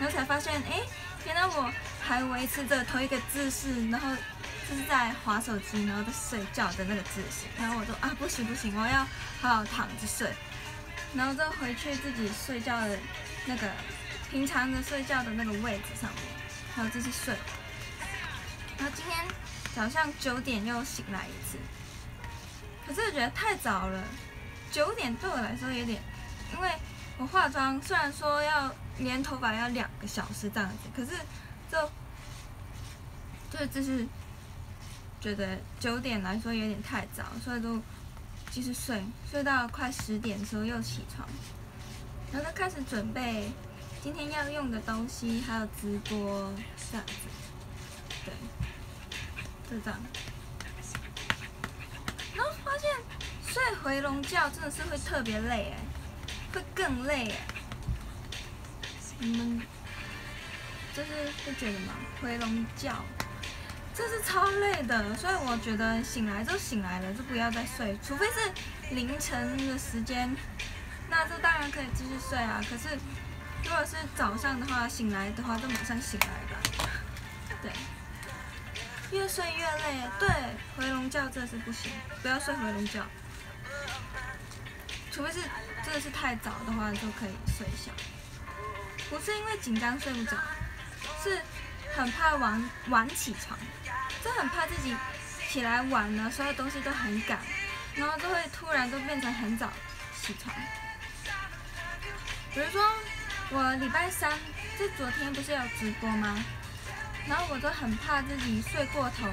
然后才发现，哎，原来我还维持着同一个姿势，然后就是在划手机，然后在睡觉的那个姿势。然后我说啊，不行不行，我要好好躺着睡。然后就回去自己睡觉的那个平常的睡觉的那个位置上面，然后继续睡。然后今天早上九点又醒来一次，可是我觉得太早了，九点对我来说有点，因为我化妆虽然说要。粘头发要两个小时这样子，可是就就就是觉得九点来说有点太早，所以就继续睡睡到快十点的时候又起床，然后就开始准备今天要用的东西，还有直播这样子，对，就这样。然后发现睡回笼觉真的是会特别累哎，会更累哎。你们就是会觉得吗？回笼觉，这是超累的，所以我觉得醒来就醒来了，就不要再睡，除非是凌晨的时间，那这当然可以继续睡啊。可是如果是早上的话，醒来的话，就马上醒来吧。对，越睡越累，对，回笼觉这是不行，不要睡回笼觉，除非是真的是太早的话，就可以睡一下。不是因为紧张睡不着，是很怕晚晚起床，就很怕自己起来晚了，所有东西都很赶，然后就会突然都变成很早起床。比如说我礼拜三这昨天不是要直播吗？然后我就很怕自己睡过头。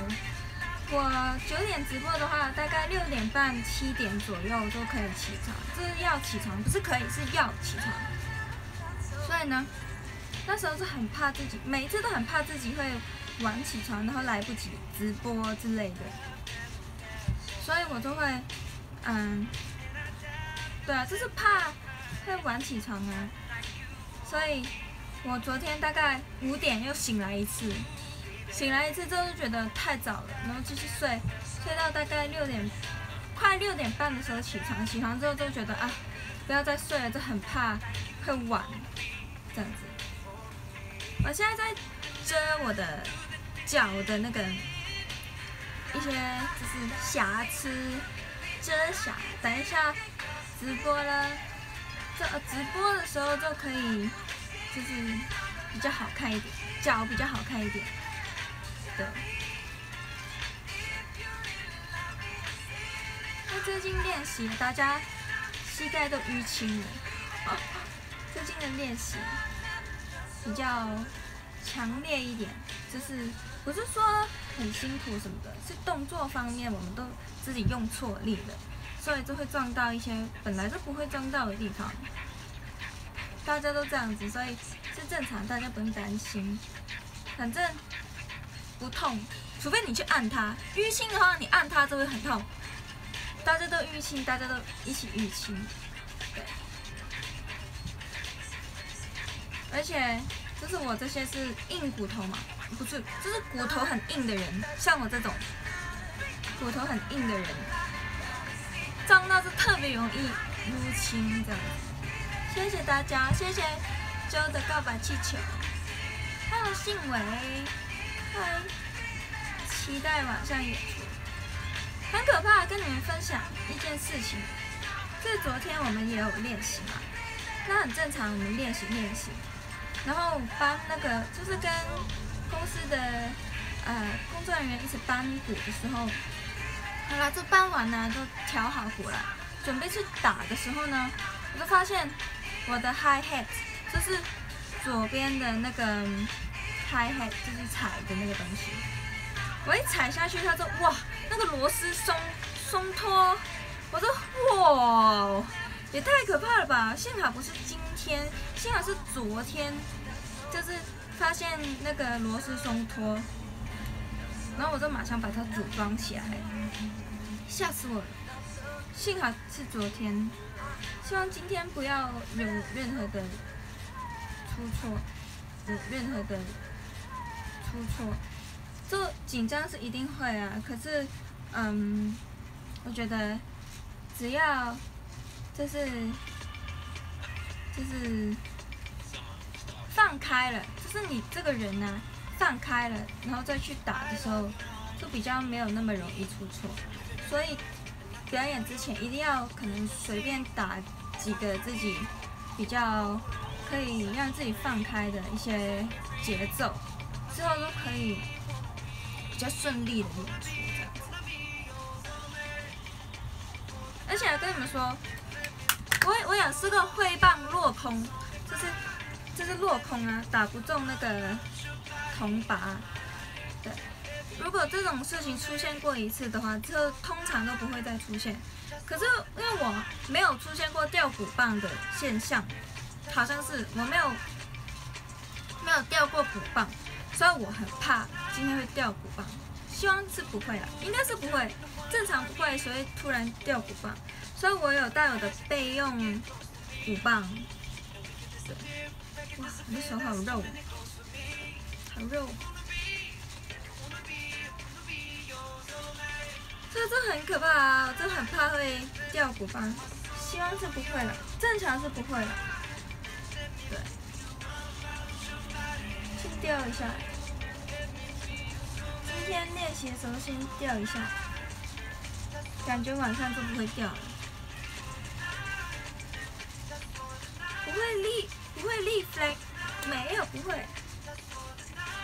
我九点直播的话，大概六点半七点左右都可以起床，这是要起床，不是可以是要起床。在呢，那时候是很怕自己，每一次都很怕自己会晚起床，然后来不及直播之类的，所以我就会，嗯，对啊，就是怕会晚起床啊，所以我昨天大概五点又醒来一次，醒来一次之后就觉得太早了，然后继续睡，睡到大概六点，快六点半的时候起床，起床之后就觉得啊，不要再睡了，这很怕会晚。这样子，我现在在遮我的脚的那个一些就是瑕疵，遮瑕。等一下直播了，这直播的时候就可以，就是比较好看一点，脚比较好看一点。对。那最近练习，大家膝盖都淤青了。的练习比较强烈一点，就是不是说很辛苦什么的，是动作方面我们都自己用错力，了，所以就会撞到一些本来就不会撞到的地方。大家都这样子，所以是正常，大家不用担心。反正不痛，除非你去按它，淤青的话你按它就会很痛。大家都淤青，大家都一起淤青。而且，就是我这些是硬骨头嘛，不是，就是骨头很硬的人，像我这种，骨头很硬的人，长大是特别容易入侵的。谢谢大家，谢谢 Joe 的告白气球，还有信伟，嗨，期待晚上演出。很可怕，跟你们分享一件事情，就是昨天我们也有练习嘛，那很正常，我们练习练习。然后帮那个就是跟公司的呃工作人员一起搬鼓的时候，好了，这搬完呢就调好鼓了，准备去打的时候呢，我就发现我的 high hat 就是左边的那个 high hat 就是踩的那个东西，我一踩下去，它就哇，那个螺丝松松脱，我说哇，也太可怕了吧！幸好不是今天，幸好是昨天。就是发现那个螺丝松脱，然后我就马上把它组装起来，吓死我！了！幸好是昨天，希望今天不要有任何的出错，有任何的出错。就紧张是一定会啊，可是，嗯，我觉得只要就是就是。放开了，就是你这个人呢，放开了，然后再去打的时候，就比较没有那么容易出错。所以表演之前一定要可能随便打几个自己比较可以让自己放开的一些节奏，之后都可以比较顺利的演出。这样子，而且跟你们说，我我有是个挥棒落空，就是。就是落空啊，打不中那个铜拔。对，如果这种事情出现过一次的话，就通常都不会再出现。可是因为我没有出现过掉骨棒的现象，好像是我没有没有掉过骨棒，所以我很怕今天会掉骨棒。希望是不会了，应该是不会，正常不会，所以突然掉骨棒，所以我有带我的备用骨棒。对。我的手好肉，好肉，这都很可怕，这很怕会掉骨斑，希望是不会了，正常是不会了，对，先掉一下，今天练习的时候先掉一下，感觉晚上就不会掉了，不会立。不会立 flag，没有不会，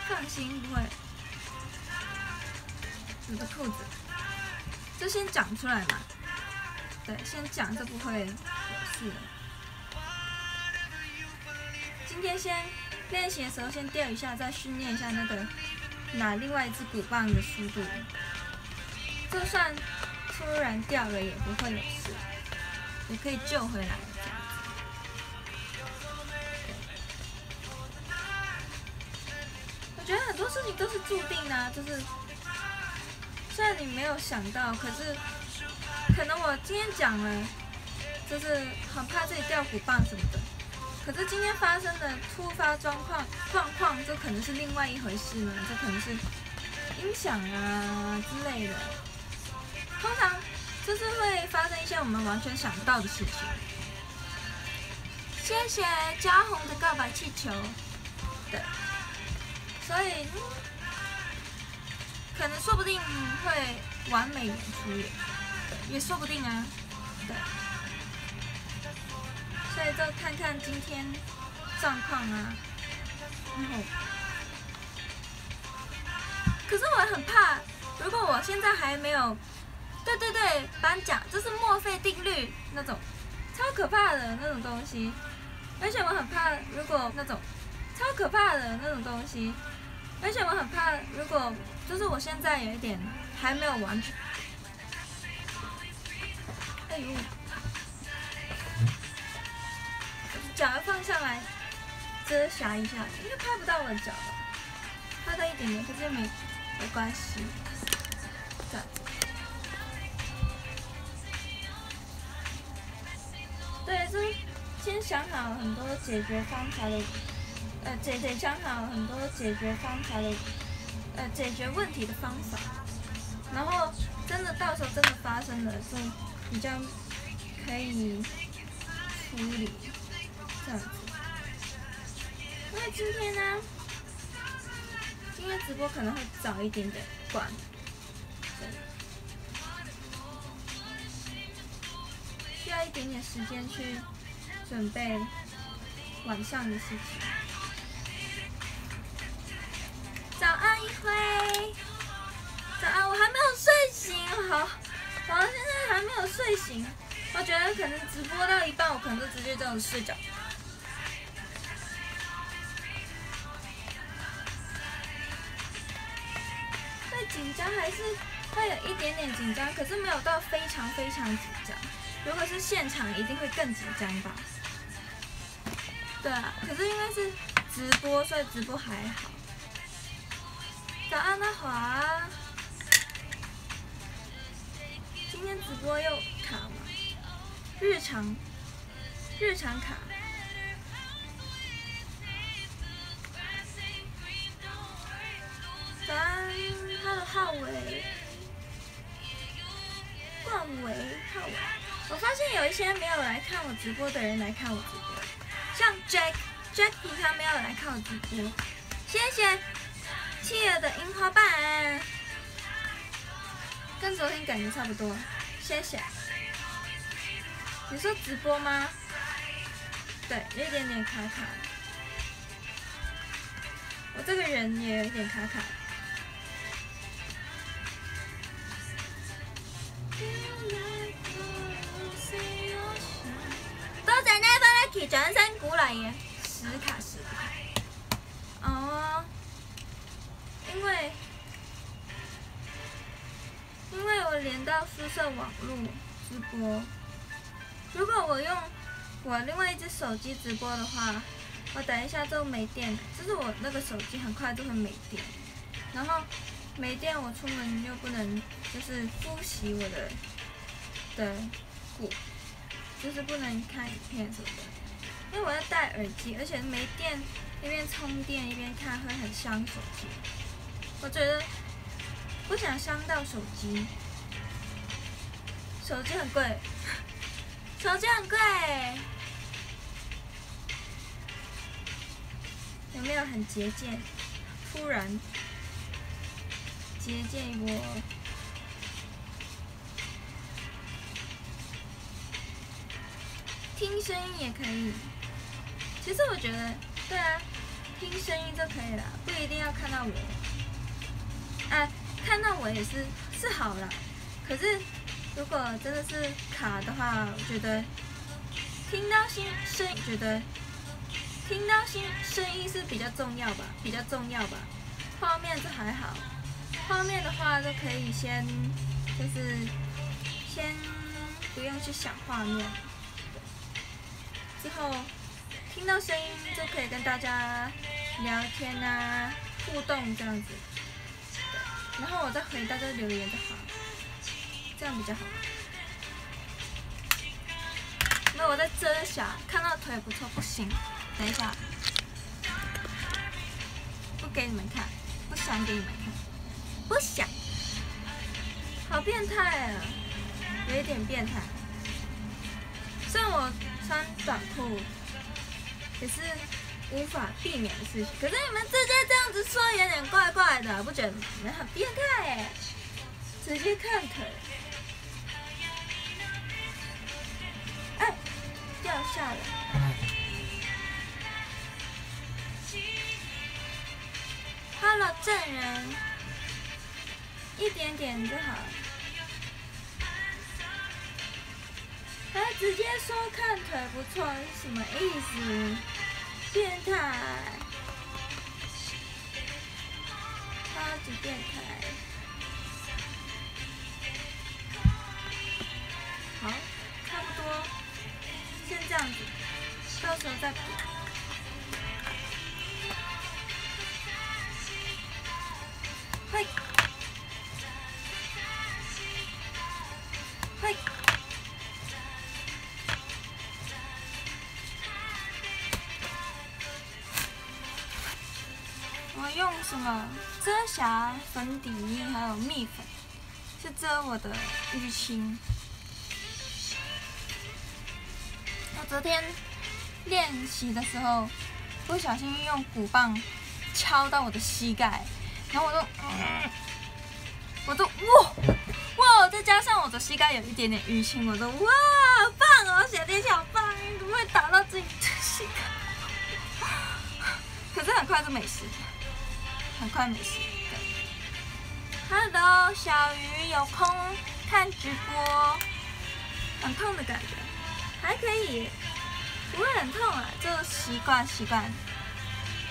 放心不会。有个兔子就先讲出来嘛，对，先讲就不会有事。今天先练习的时候先掉一下，再训练一下那个拿另外一只鼓棒的速度。就算突然掉了也不会有事，也可以救回来。我觉得很多事情都是注定的，就是虽然你没有想到，可是可能我今天讲了，就是很怕自己掉骨棒什么的。可是今天发生的突发状况状况，这可能是另外一回事呢，这可能是音响啊之类的。通常就是会发生一些我们完全想不到的事情。谢谢嘉红的告白气球的。所以，可能说不定会完美演出也说不定啊，对。所以就看看今天状况啊。然后，可是我很怕，如果我现在还没有，对对对，颁奖，这是墨菲定律那种超可怕的那种东西，而且我很怕如果那种超可怕的那种东西。而且我很怕，如果就是我现在有一点还没有完全……哎呦，脚要放下来，遮瑕一下，应该拍不到我的脚了，拍到一点点，可是没没关系。对，就是先想好很多解决方法的。呃，解决香港很多，解决方法的，呃，解决问题的方法。然后，真的到时候真的发生了，是比较可以处理这样。因为今天呢，因为直播可能会早一点点，晚，对。需要一点点时间去准备晚上的事情。喂，早安，我还没有睡醒，好，我现在还没有睡醒，我觉得可能直播到一半，我可能就直接这样睡着。会紧张还是会有一点点紧张，可是没有到非常非常紧张。如果是现场，一定会更紧张吧？对啊，可是因为是直播，所以直播还好。早小阿纳华，今天直播又卡吗？日常，日常卡。看他的号尾，冠尾号尾。我发现有一些没有来看我直播的人来看我直播，像 Jack Jack 平常没有来看我直播，谢谢。月的樱花瓣，跟昨天感觉差不多，谢谢。你说直播吗？对，有一点点卡卡。我这个人也有一点卡卡。多谢 Neverland 掌声鼓励卡死卡哦。因为因为我连到宿舍网络直播，如果我用我另外一只手机直播的话，我等一下就没电，就是我那个手机很快就会没电。然后没电，我出门又不能就是复习我的的鼓，就是不能看影片什么的，因为我要戴耳机，而且没电，一边充电一边看会很伤手机。我觉得不想伤到手机，手机很贵，手机很贵，有没有很节俭？突然节俭波。听声音也可以，其实我觉得对啊，听声音就可以了，不一定要看到我。哎，看到我也是是好了，可是如果真的是卡的话，我觉得听到声声觉得听到声声音是比较重要吧，比较重要吧。画面就还好，画面的话就可以先就是先不用去想画面，之后听到声音就可以跟大家聊天啊，互动这样子。然后我再回大家留言就好，这样比较好。那我再遮一下，看到腿不错，不行，等一下，不给你们看，不想给你们看，不想，好变态啊，有一点变态。然我穿短裤，也是。无法避免的事情，可是你们直接这样子说有点怪怪的，不觉得你们很变态哎？直接看腿，哎，掉下来。Hello，证人，一点点就好。还直接说看腿不错是什么意思？变态，超级变态。好，差不多，先这样子，到时候再补。嘿，嘿。用什么遮瑕、粉底液还有蜜粉，是遮我的淤青。我昨天练习的时候，不小心用鼓棒敲到我的膝盖，然后我都，我都哇哇，再加上我的膝盖有一点点淤青，我都哇棒哦，小弟小棒，怎么会打到自己的膝盖？可是很快就没事。很快没事。Hello，小鱼有空看直播，很痛的感觉，还可以，不会很痛啊，就习惯习惯。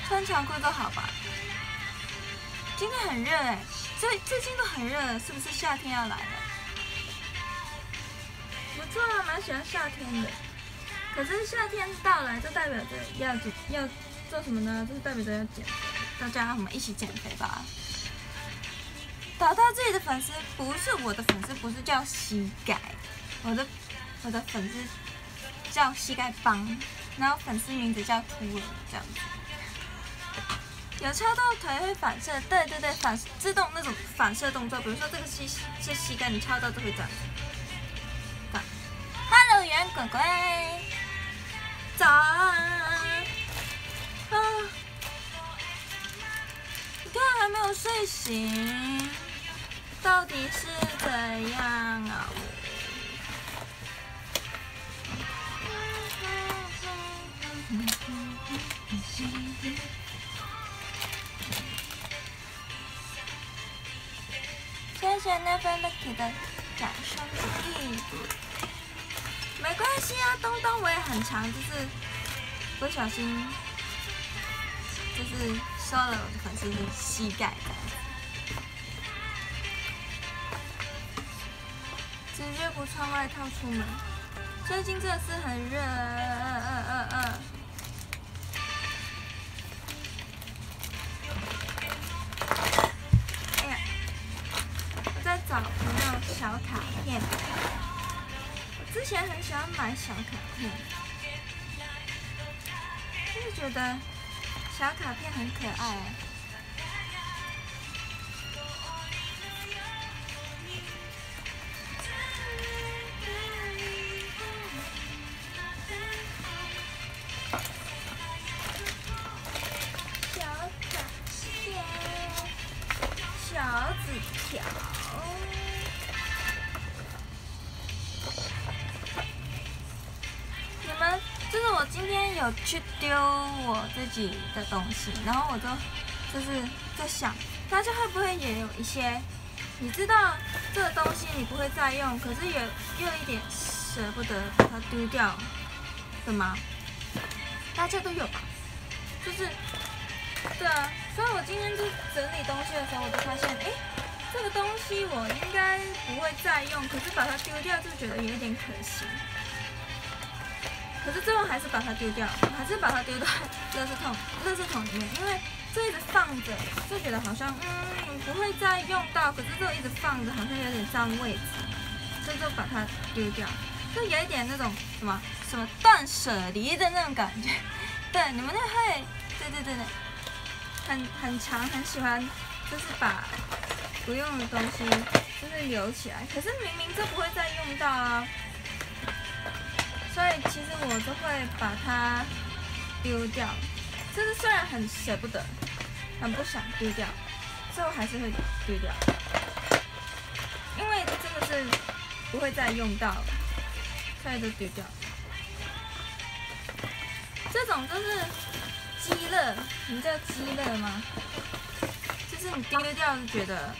穿长裤都好吧。今天很热哎，最最近都很热，是不是夏天要来了？不错啊，蛮喜欢夏天的。可是夏天到来，就代表着要要做什么呢？就是代表着要减。肥。叫他们一起减肥吧！打到自己的粉丝不是我的粉丝，不是叫膝盖，我的我的粉丝叫膝盖帮，然后粉丝名字叫秃了这样。有敲到腿会反射，对对对反自动那种反射动作，比如说这个膝这膝盖你敲到就会这样。Hello，圆滚滚，早。啊！看还没有睡醒，到底是怎样啊？谢谢 Nathan Lucky 的掌声鼓励。没关系啊，东东我也很强，就是不小心，就是。高冷粉丝是膝盖。直接不穿外套出门。最近真是很热，嗯嗯嗯嗯。我在找那种小卡片。我之前很喜欢买小卡片，就觉得。小卡片很可爱。有去丢我自己的东西，然后我就就是在想，大家会不会也有一些，你知道这个东西你不会再用，可是也又一点舍不得把它丢掉的吗？大家都有，吧？就是对啊，所以我今天就整理东西的时候，我就发现，哎，这个东西我应该不会再用，可是把它丢掉就觉得有点可惜。可是最后还是把它丢掉，还是把它丢到 垃圾桶、垃圾桶里面，因为这一直放着就觉得好像嗯不会再用到，可是一直放着好像有点占位置，所以就把它丢掉，就有一点那种什么什么断舍离的那种感觉。对，你们那会，对对对对，很很强很喜欢，就是把不用的东西就是留起来，可是明明这不会再用到啊。所以其实我都会把它丢掉，就是虽然很舍不得，很不想丢掉，最后还是会丢掉，因为真的是不会再用到，了，所以都丢掉。这种就是积乐，你知道积乐吗？就是你丢掉就觉得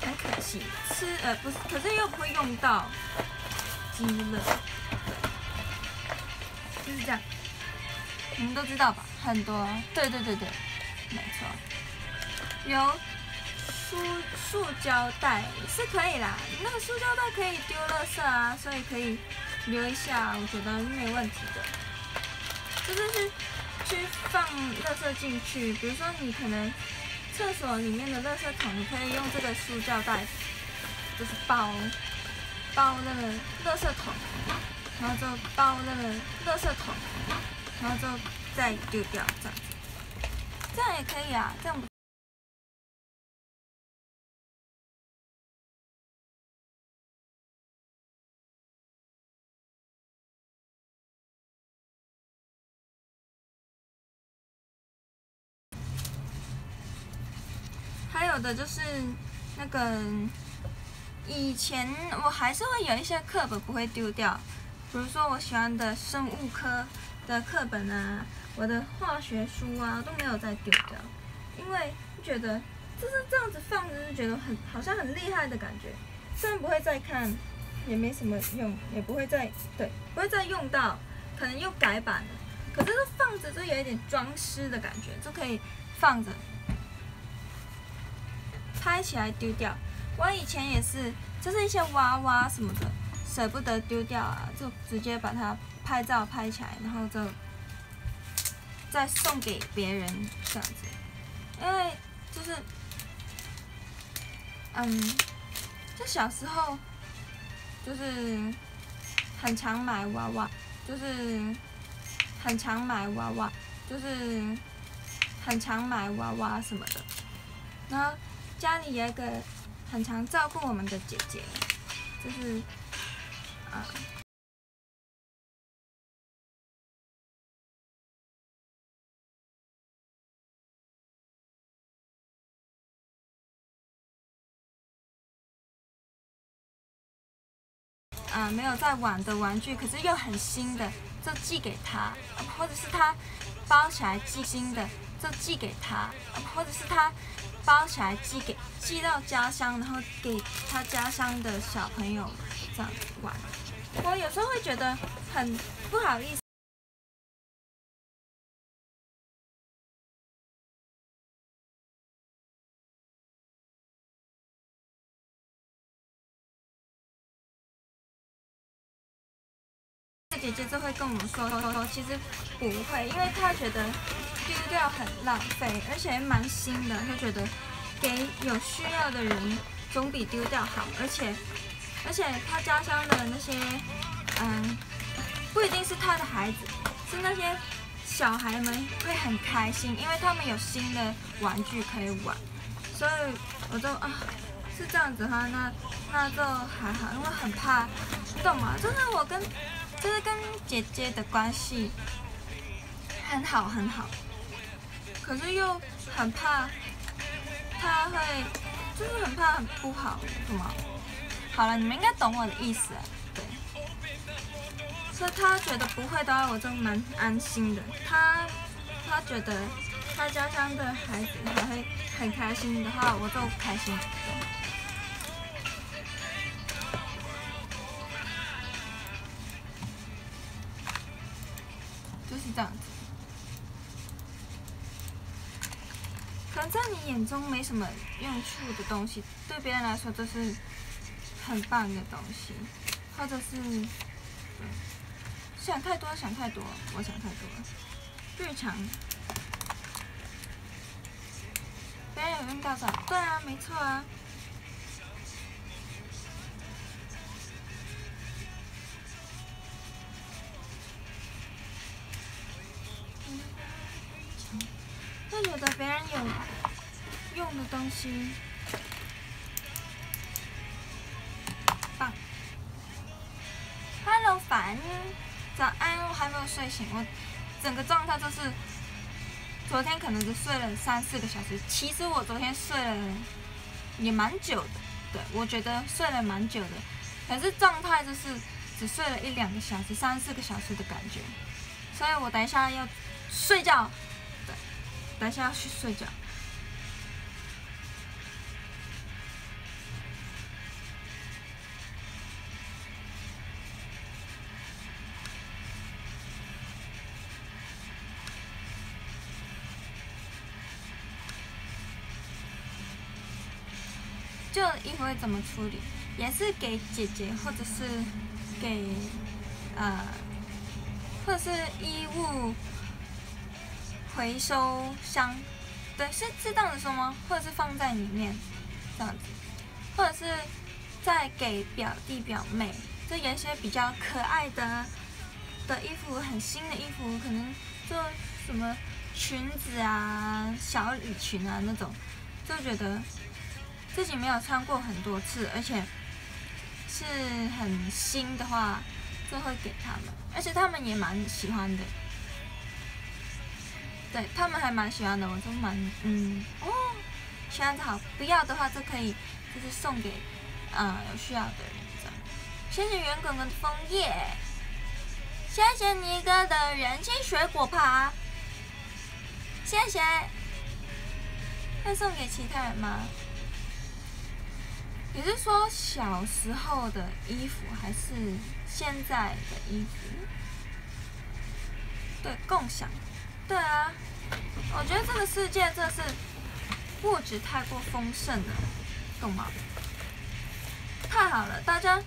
很可惜，吃呃不是，可是又不会用到，积乐。就是这样，你们都知道吧？很多，对对对对，没错。有塑塑胶袋是可以啦，那个塑胶袋可以丢垃圾啊，所以可以留一下，我觉得没问题的。就是去去放垃圾进去，比如说你可能厕所里面的垃圾桶，你可以用这个塑胶袋，就是包包那个垃圾桶。然后就倒那个垃圾桶，然后就再丢掉，这样这样也可以啊。这样不？还有的就是那个以前，我还是会有一些课本不会丢掉。比如说，我喜欢的生物科的课本啊，我的化学书啊，都没有再丢掉，因为觉得就是这样子放着就觉得很好像很厉害的感觉，虽然不会再看，也没什么用，也不会再对，不会再用到，可能又改版了，可是放着就有一点装尸的感觉，就可以放着，拍起来丢掉。我以前也是，就是一些娃娃什么的。舍不得丢掉啊，就直接把它拍照拍起来，然后就再送给别人这样子。因为就是，嗯，就小时候就是很常买娃娃，就是很常买娃娃，就是很常买娃娃什么的。然后家里有一个很常照顾我们的姐姐，就是。啊，没有在玩的玩具，可是又很新的，就寄给他，或者是他包起来寄新的，就寄给他，或者是他包起来寄给寄到家乡，然后给他家乡的小朋友这样玩。我有时候会觉得很不好意思，姐姐就会跟我们说说说，其实不会，因为她觉得丢掉很浪费，而且还蛮新的，她觉得给有需要的人总比丢掉好，而且。而且他家乡的那些，嗯，不一定是他的孩子，是那些小孩们会很开心，因为他们有新的玩具可以玩。所以，我就啊，是这样子哈，那那就还好，因为很怕，你懂吗？真的，我跟就是跟姐姐的关系很好很好，可是又很怕，他会就是很怕很不好，懂吗？好了，你们应该懂我的意思，对。所以，他觉得不会的。我就蛮安心的。他，他觉得他家乡的孩子还会很开心的话，我都开心。就是这样。子。可能在你眼中没什么用处的东西，对别人来说都是。很棒的东西，或者是，想太多，想太多，我想太多了。日常，别人有用到的，对啊，没错啊。有的别人有用的东西。早安，我还没有睡醒，我整个状态就是昨天可能只睡了三四个小时，其实我昨天睡了也蛮久的，对，我觉得睡了蛮久的，可是状态就是只睡了一两个小时、三四个小时的感觉，所以我等一下要睡觉，对，等一下要去睡觉。怎么处理？也是给姐姐，或者是给呃，或者是衣物回收箱，对，是是这的子说吗？或者是放在里面这样子，或者是再给表弟表妹，就有一些比较可爱的的衣服，很新的衣服，可能就什么裙子啊、小礼裙啊那种，就觉得。自己没有穿过很多次，而且是很新的话，就会给他们，而且他们也蛮喜欢的。对他们还蛮喜欢的，我就蛮嗯哦，喜欢就好。不要的话就可以，就是送给啊，有需要的人。这样。谢谢圆滚滚的枫叶，谢谢尼哥的人气水果派，谢谢要送给其他人吗？你是说小时候的衣服还是现在的衣服？对，共享，对啊。我觉得这个世界的是物质太过丰盛了，懂吗？太好了，大家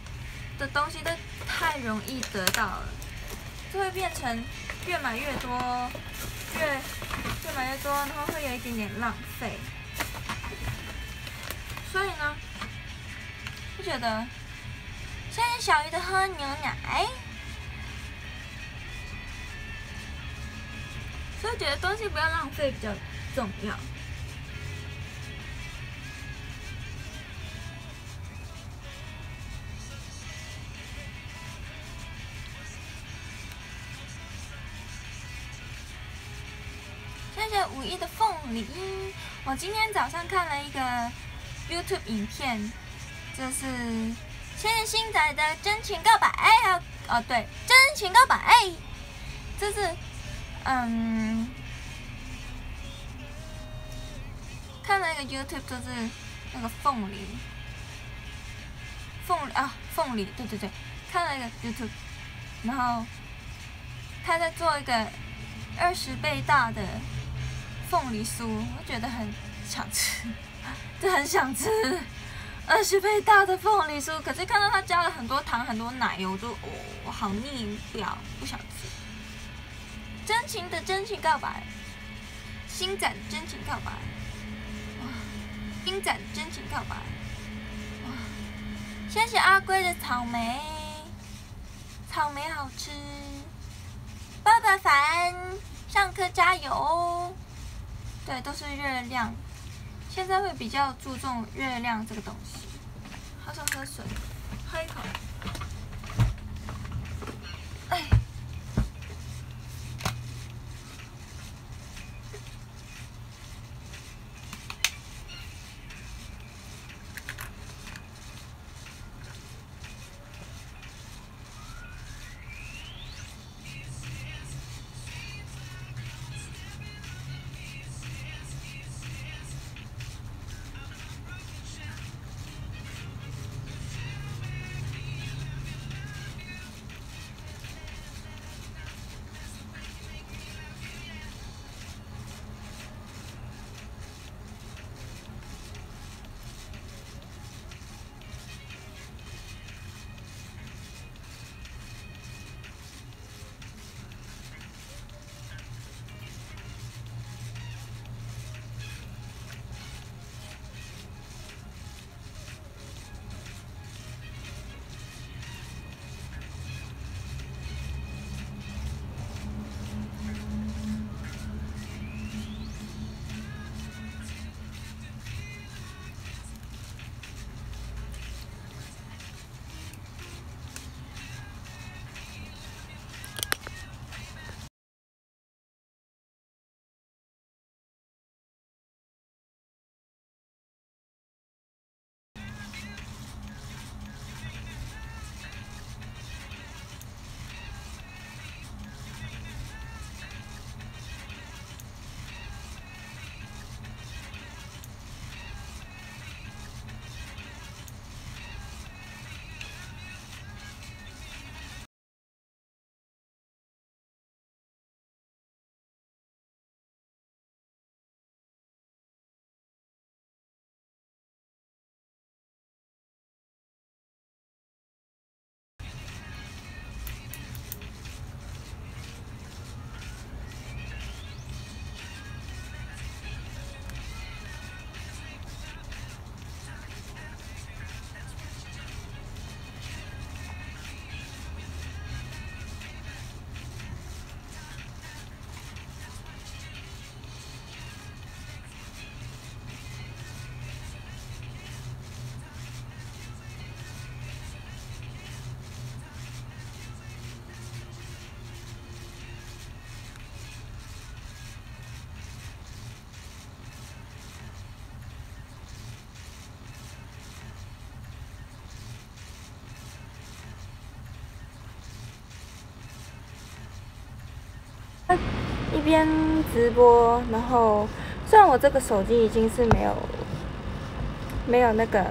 的东西都太容易得到了，就会变成越买越多，越越买越多，然后会有一点点浪费。所以呢？觉得，现在小鱼的喝牛奶，所以觉得东西不要浪费比较重要。谢谢五一的凤梨，我今天早上看了一个 YouTube 影片。就是千星仔的真情告白，哎呀，哦，对，真情告白。这是，嗯，看了一个 YouTube，就是那个凤梨，凤啊凤梨，对对对，看了一个 YouTube，然后他在做一个二十倍大的凤梨酥，我觉得很想吃，就 很想吃。二十倍大的凤梨酥，可是看到它加了很多糖、很多奶油，就哦、我好腻，不要，不想吃。真情的真情告白，星展真情告白，哇！星展真情告白，哇！谢谢阿贵的草莓，草莓好吃。爸爸烦，上课加油对，都是月亮。现在会比较注重月亮这个东西，好想喝水，喝一口，哎。一边直播，然后虽然我这个手机已经是没有没有那个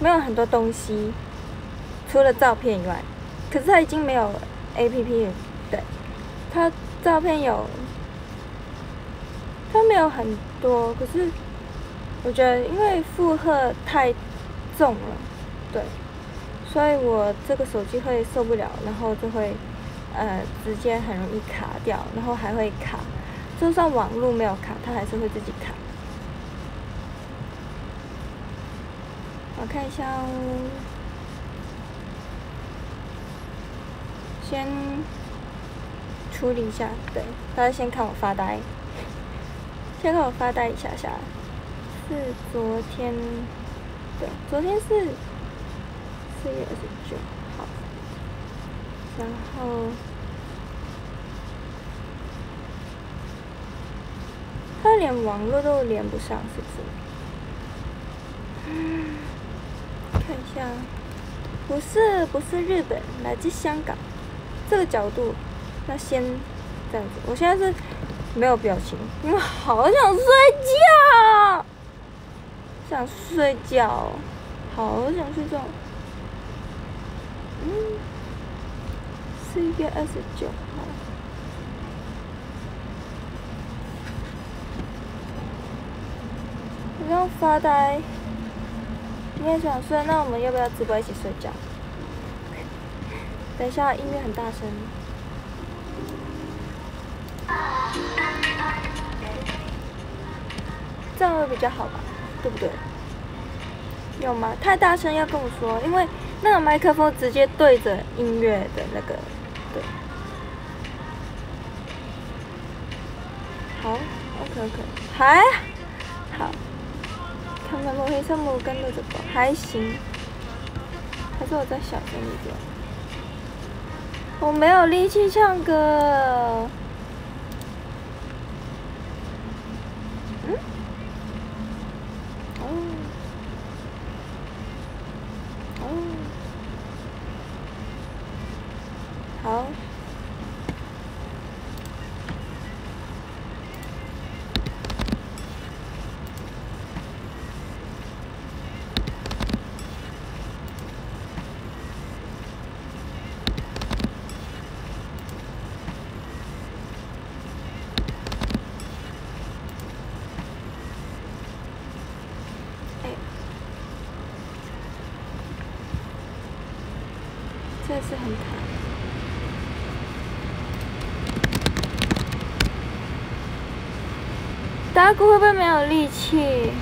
没有很多东西，除了照片以外，可是它已经没有 A P P，对，它照片有，它没有很多，可是我觉得因为负荷太重了，对，所以我这个手机会受不了，然后就会。呃，直接很容易卡掉，然后还会卡。就算网络没有卡，它还是会自己卡。我看一下哦，先处理一下。对，大家先看我发呆，先看我发呆一下下。是昨天，对，昨天是四月二十九。然后，他连网络都连不上，是不是？看一下，不是，不是日本，来自香港。这个角度，那先这样子。我现在是没有表情，因为好想睡觉，想睡觉，好想睡觉。嗯。四月二十九号，不用发呆，你也想睡？那我们要不要直播一起睡觉？等一下音乐很大声，这样会比较好吧，对不对？有吗？太大声要跟我说，因为那个麦克风直接对着音乐的那个。好，OK OK，还，好，看看没黑色没跟着这个还行，还是我再小声一点，我没有力气唱歌，嗯？哦，哦，好。会不会没有力气？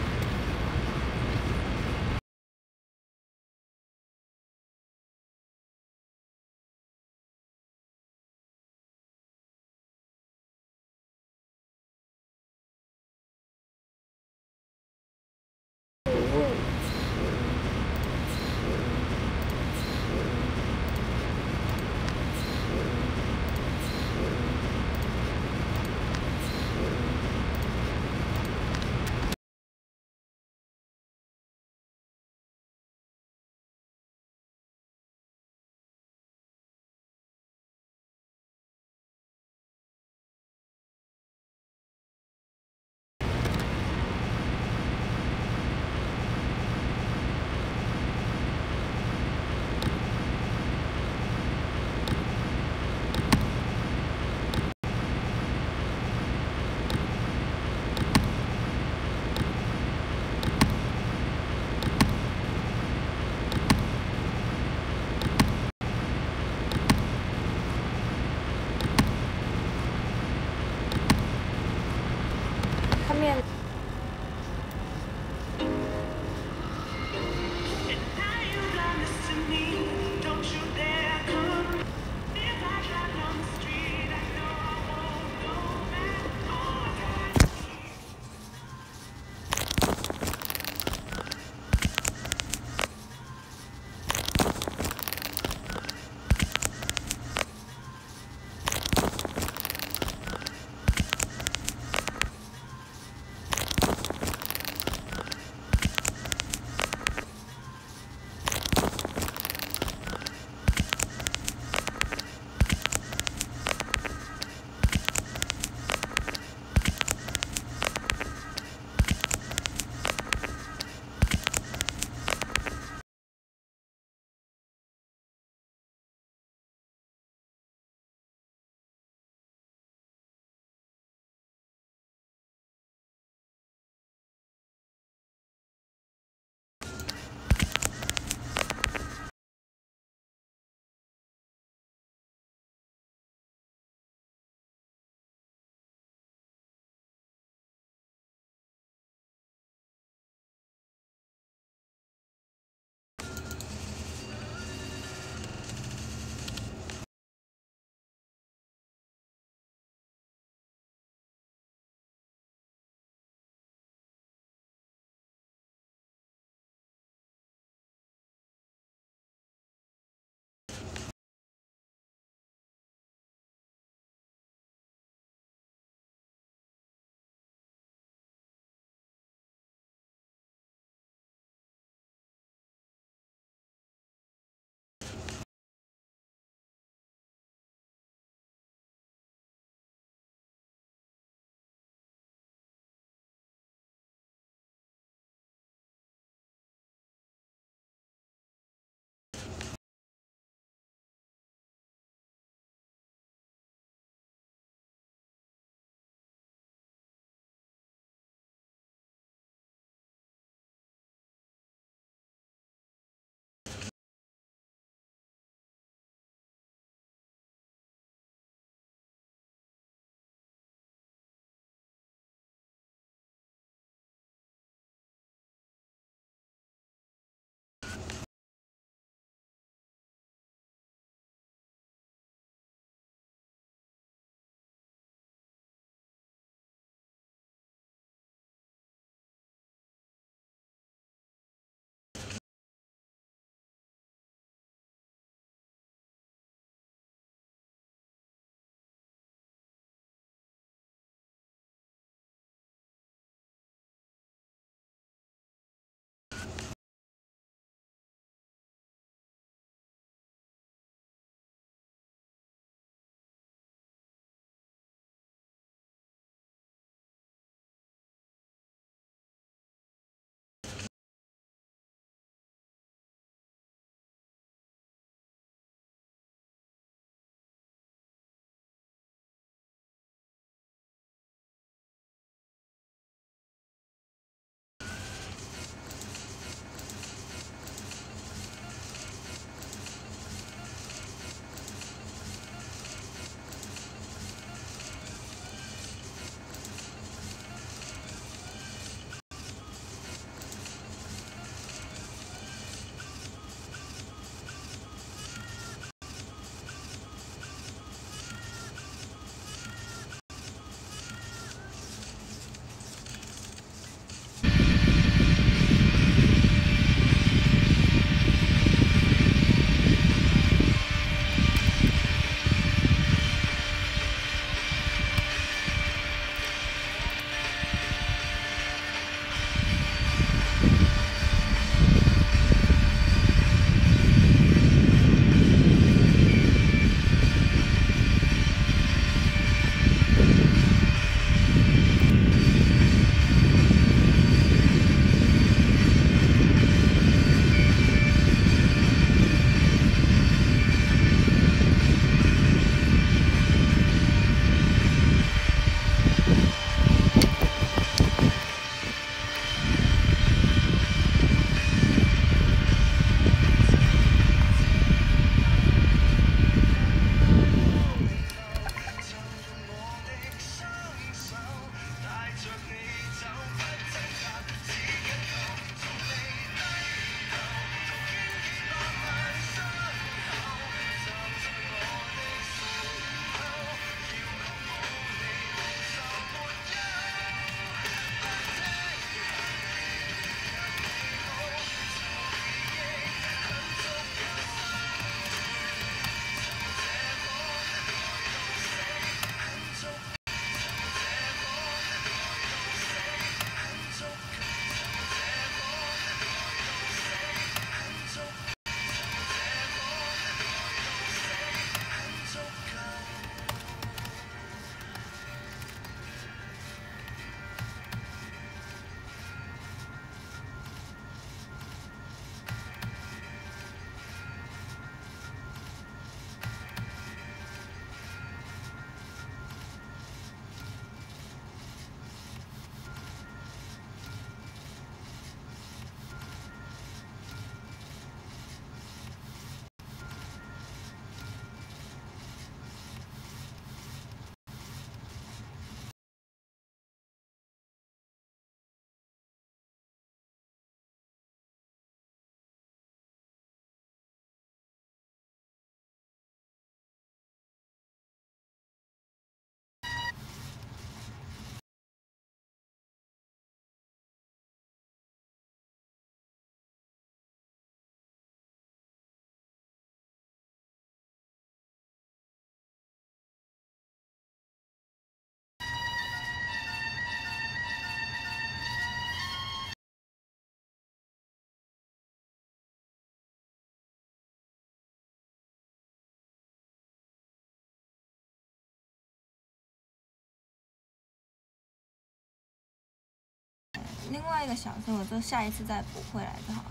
另外一个小事，我就下一次再补回来就好。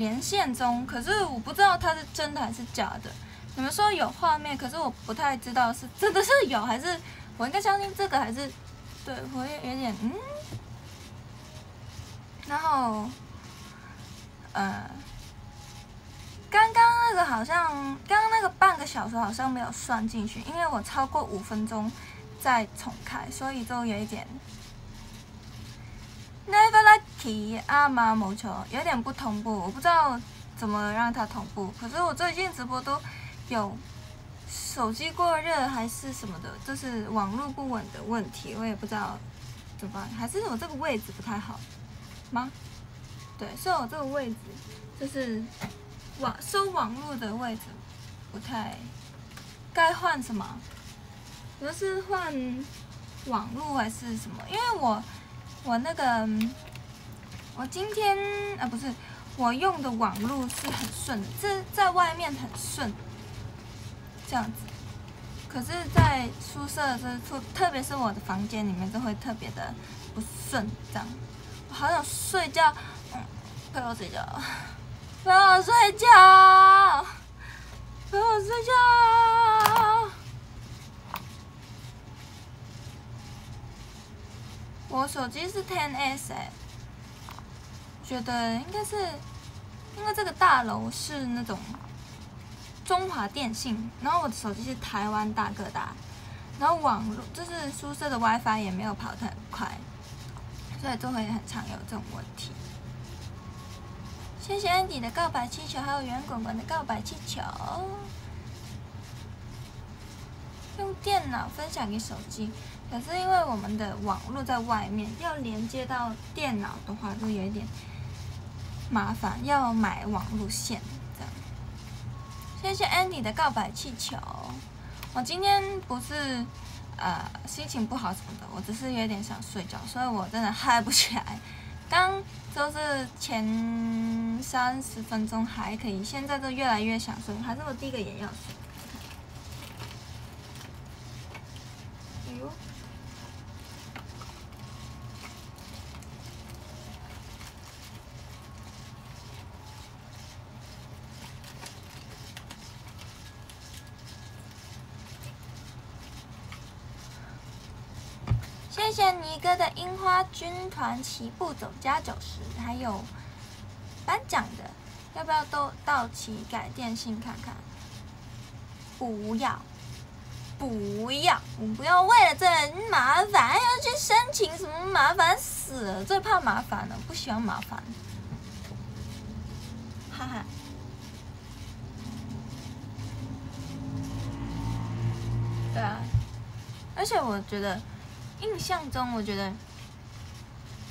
连线中，可是我不知道它是真的还是假的。你们说有画面，可是我不太知道是真的是有还是我应该相信这个还是对？我也有点嗯，然后嗯，刚刚那个好像，刚刚那个半个小时好像没有算进去，因为我超过五分钟再重开，所以就有一点。Never lucky，阿妈，某球有点不同步，我不知道怎么让它同步。可是我最近直播都有手机过热还是什么的，就是网络不稳的问题，我也不知道怎么办。还是我这个位置不太好吗？对，所以我这个位置就是网收网络的位置不太该换什么？我是换网络还是什么？因为我。我那个，我今天啊，不是我用的网络是很顺的，是在外面很顺，这样子。可是，在宿舍这处，特别是我的房间里面，就会特别的不顺，这样。我好想睡觉，嗯，陪我睡觉，陪我睡觉，陪我睡觉。我手机是 Ten S，觉得应该是，因为这个大楼是那种，中华电信，然后我的手机是台湾大哥大，然后网络就是宿舍的 WiFi 也没有跑太快，所以就会也很常有这种问题。谢谢 Andy 的告白气球，还有圆滚滚的告白气球，用电脑分享给手机。可是因为我们的网络在外面，要连接到电脑的话就有一点麻烦，要买网络线这样。谢谢 Andy 的告白气球。我今天不是呃心情不好什么的，我只是有点想睡觉，所以我真的嗨不起来。刚就是前三十分钟还可以，现在都越来越想睡，还是我滴个眼药水。花军团齐步走加九十，还有颁奖的，要不要都到齐改电信看看？不要，不要，我们不要为了这麻烦要去申请，什么麻烦死了，最怕麻烦了，不喜欢麻烦，哈哈。对啊，而且我觉得印象中，我觉得。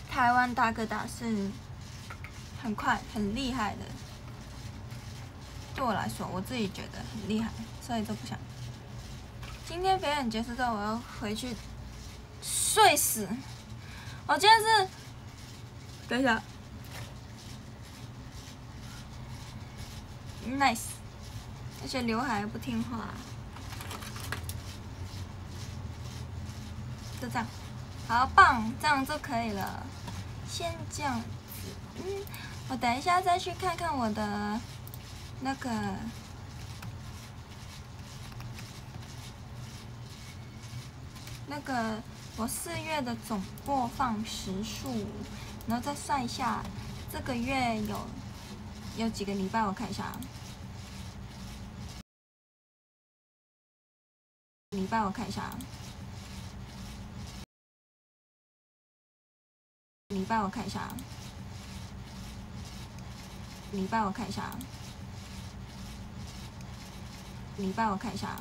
台湾大哥大是很快、很厉害的，对我来说，我自己觉得很厉害，所以都不想。今天表演结束之后，我要回去睡死。我今天是……等一下，nice。而且刘海不听话，就这样。好棒，这样就可以了。先这样，嗯，我等一下再去看看我的那个那个我四月的总播放时数，然后再算一下这个月有有几个礼拜，我看一下，礼拜，我看一下。爸，我看一下。你爸，我看一下。你爸，我看一下。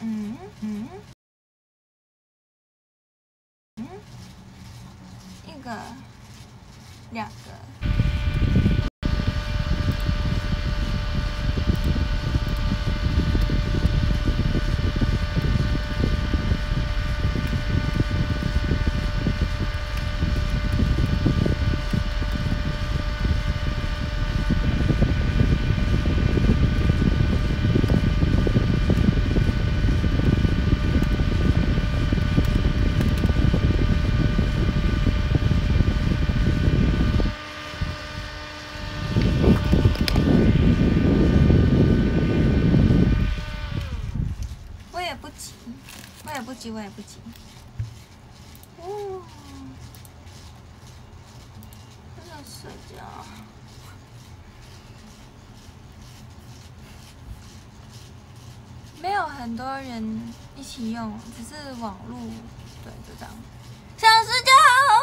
嗯嗯嗯，一个，两个。我也不急，哦，真想睡觉，没有很多人一起用，只是网络，对，就这样，想睡觉。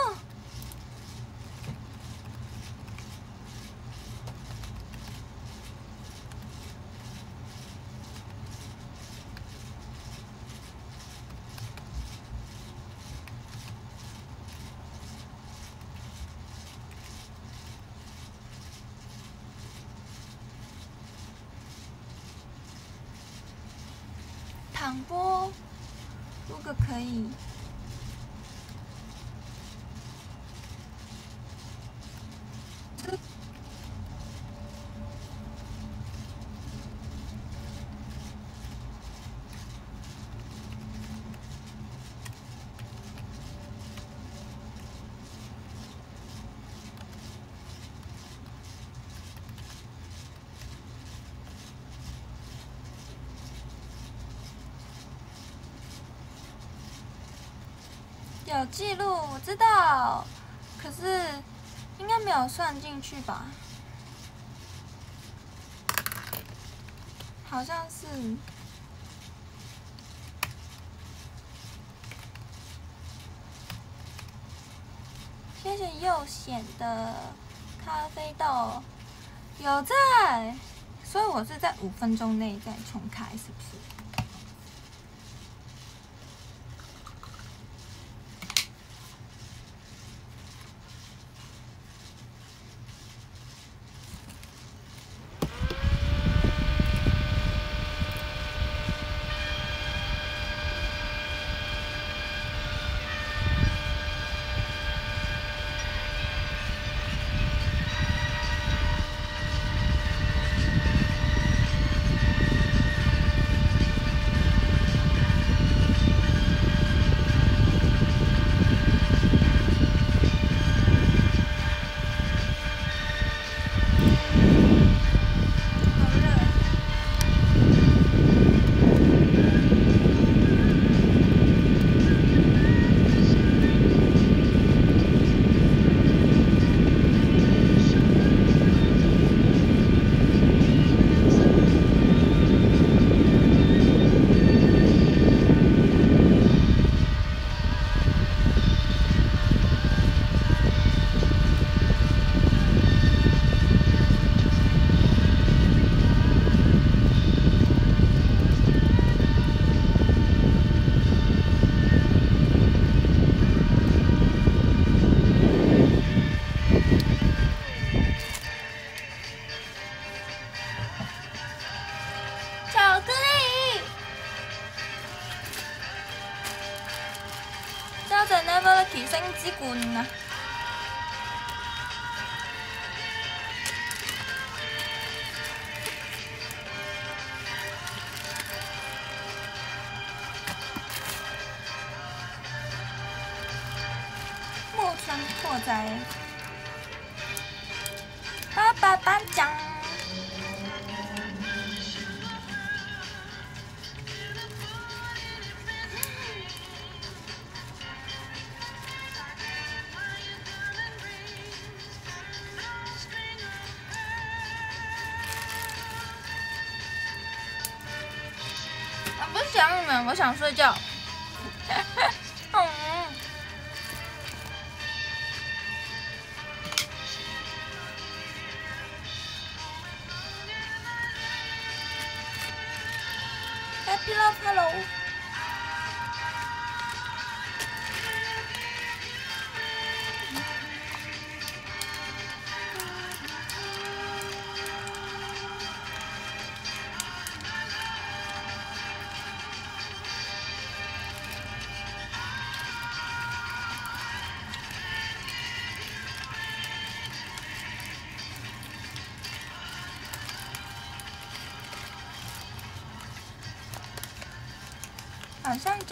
有记录，我知道，可是应该没有算进去吧？好像是谢谢右显的咖啡豆，有在，所以我是在五分钟内再重开，是不是？我想睡觉。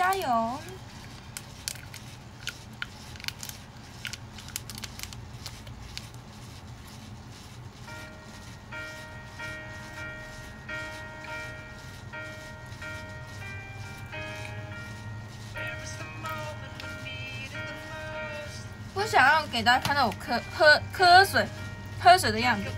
加油！不想要给大家看到我喝喝、喝水喝水的样子。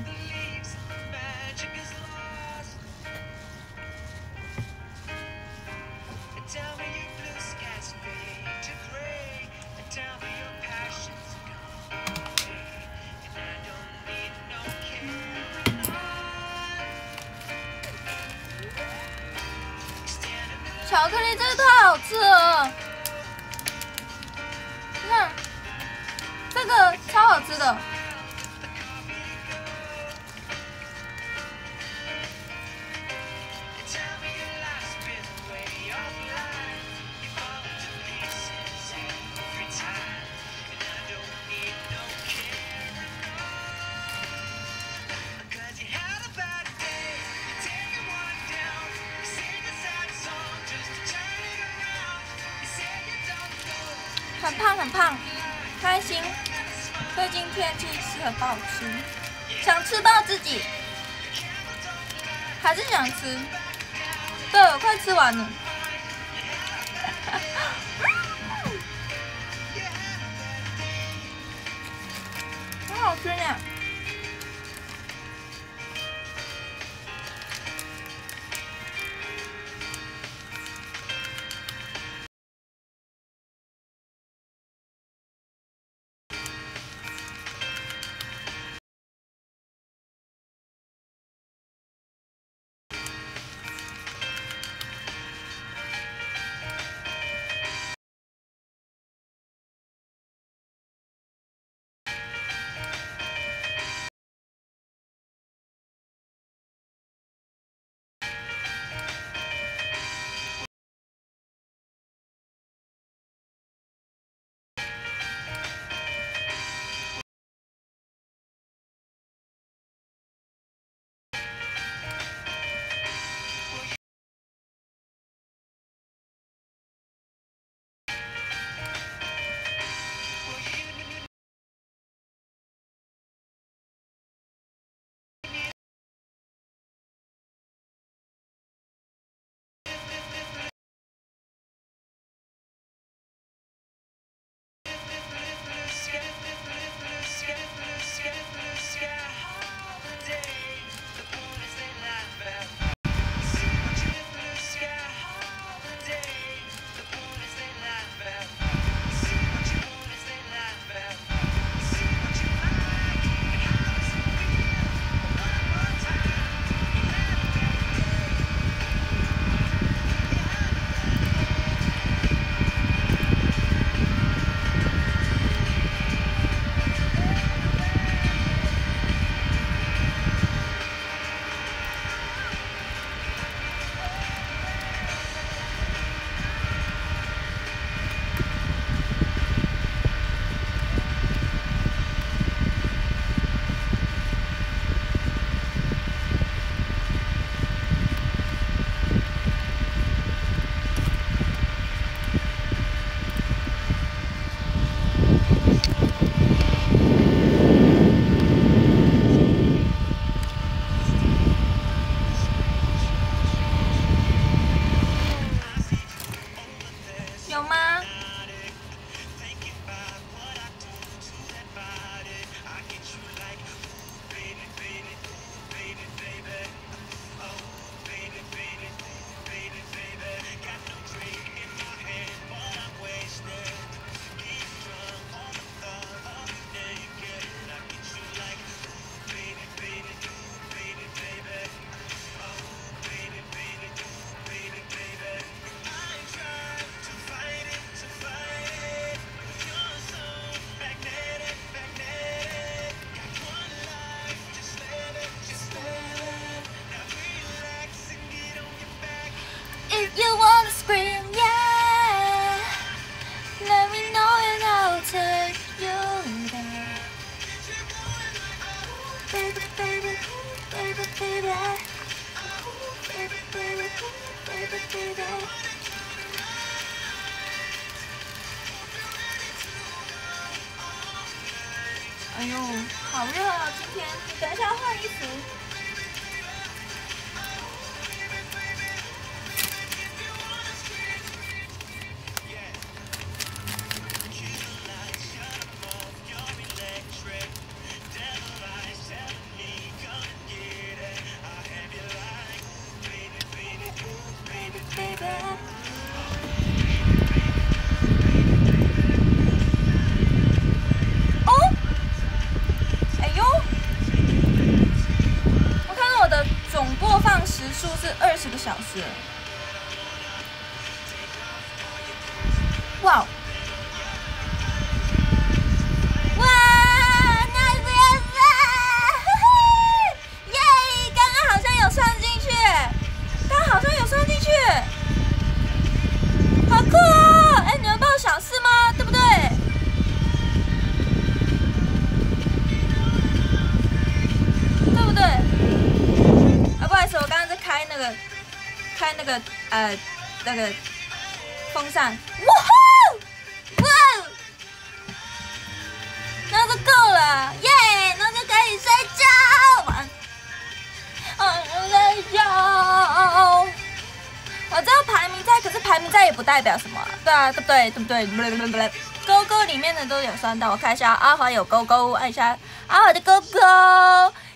对对不对？不不不不不，勾勾里面的都有算到，我看一下，阿华有勾勾，爱一下阿华的勾勾，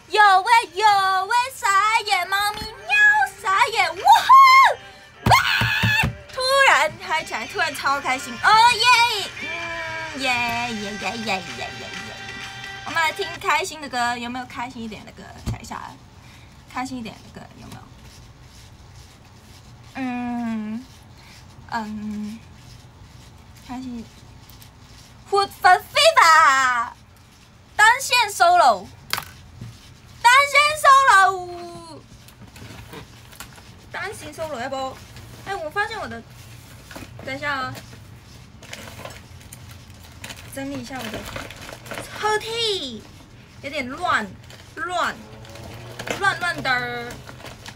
有喂有喂，撒野猫咪喵，撒野，哇，哇！突然嗨起来，突然超开心，哦耶，嗯，耶耶耶耶耶耶耶，我们来听开心的歌，有没有开心一点的歌？想一下，开心一点的歌有没有？嗯，嗯。还是活粉飞吧，单线 solo，单线 solo，单行 solo 要不？哎，我发现我的，等一下啊，整理一下我的抽屉，有点乱，乱，乱乱的。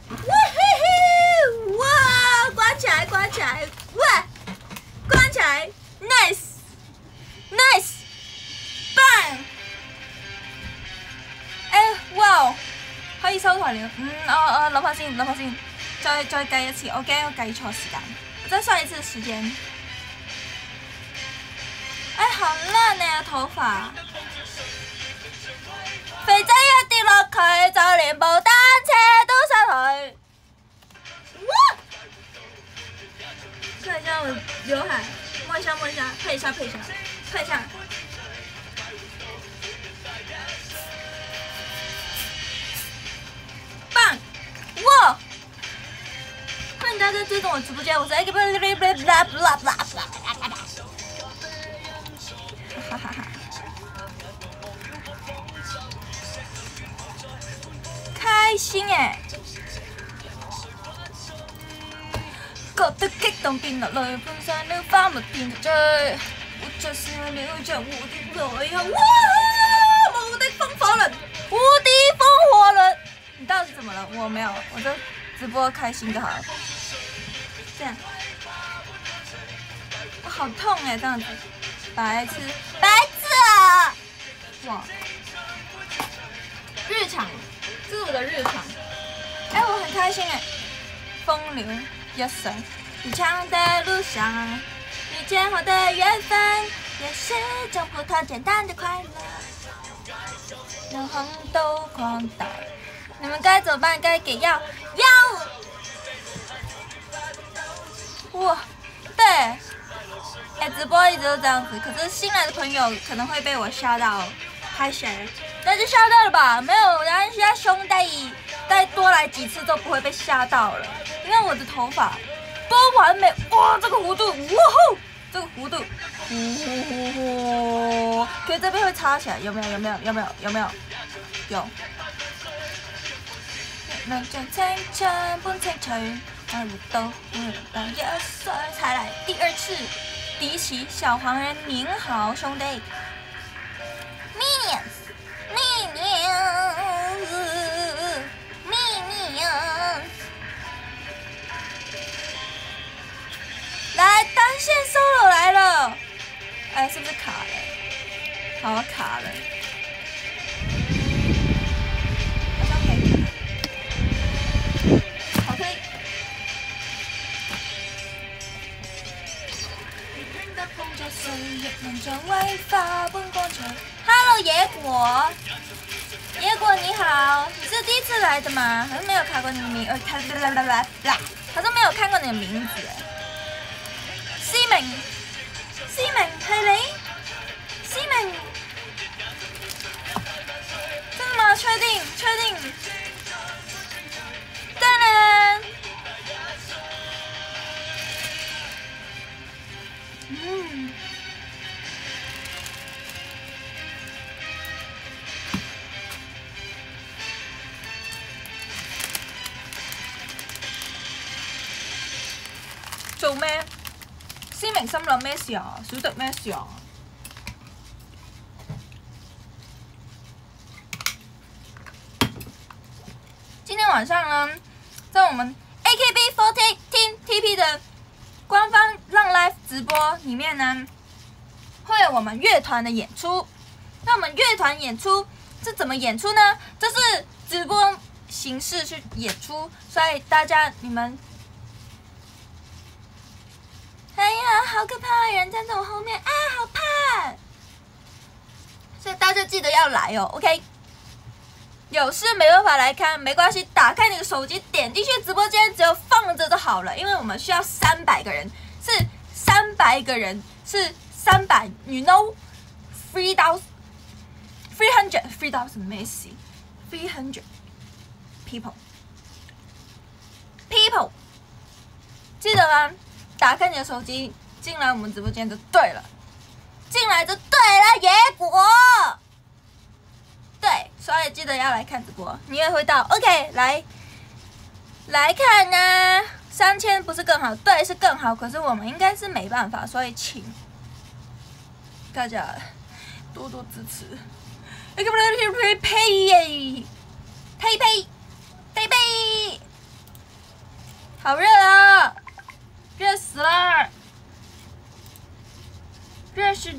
哇嘿嘿，哇，关起来，关起来，喂，关起来。Nice, nice, bang! 哎，o w 可以收台了，嗯，我我谂下先，谂下先，再再计一次，我惊我计错时间，我再算一次时间。哎，好啦，你嘅头发，肥仔一跌落佢，就连部单车都失去。哇！看一下我刘海。摸一下，配一下，配一下，配一下，棒！哇！欢迎大家进入我直播间，我是哎，开心哎！我的激动变落泪，分散了花蜜变陶醉，活着是为了像蝴蝶，来然后无敌风火轮，无敌风火轮。你到底怎么了？我没有，我就直播开心就好。这样，我好痛哎！这样子，白痴，白痴啊！哇，日常，这是我的日常。哎，我很开心哎，风流。一生，你长的路上，遇见我的缘分，也是种不同简单的快乐。你们该走吧，该给药药。哇，对，哎，直播一直都这样子，可是新来的朋友可能会被我吓到。起羞，那就吓到了吧？没有，然后现在兄弟再多来几次都不会被吓到了，因为我的头发多完美哇！这个弧度，哇吼！这个弧度，呼呼呼呼！可以这边会叉起来，有没有？有没有？有没有？有没有？有。能唱青春不青春？哎，我都我打算才来第二次。迪奇，小黄人您好，兄弟。单线 solo 来了，哎，是不是卡了？好卡了。好推。好推。Hello 野果，野果你好，你是第一次来的吗？好像没有看过你的名，呃，他啦啦啦啦，来，他说没有看过你的名字。明，思明，系你，思明，真嘛？确定，确定。得嘞。做咩？心谂咩事啊？咩事啊？今天晚上呢，在我们 AKB48 TP 的官方 live 直播里面呢，会有我们乐团的演出。那我们乐团演出是怎么演出呢？这是直播形式去演出，所以大家你们。哎呀，好可怕！人站在我后面，啊，好怕！所以大家记得要来哦，OK？有事没办法来看没关系，打开你的手机，点进去直播间，只要放着就好了。因为我们需要三百个人，是三百个人，是三百，You know，three thousand，three hundred，three thousand，s y three hundred people，people，记得吗？打开你的手机，进来我们直播间就对了，进来就对了，野果。对，所以记得要来看直播，你也会到。OK，来，来看啊，三千不是更好？对，是更好。可是我们应该是没办法，所以请大家多多支持。呸呸呸呸呸呸，好热啊！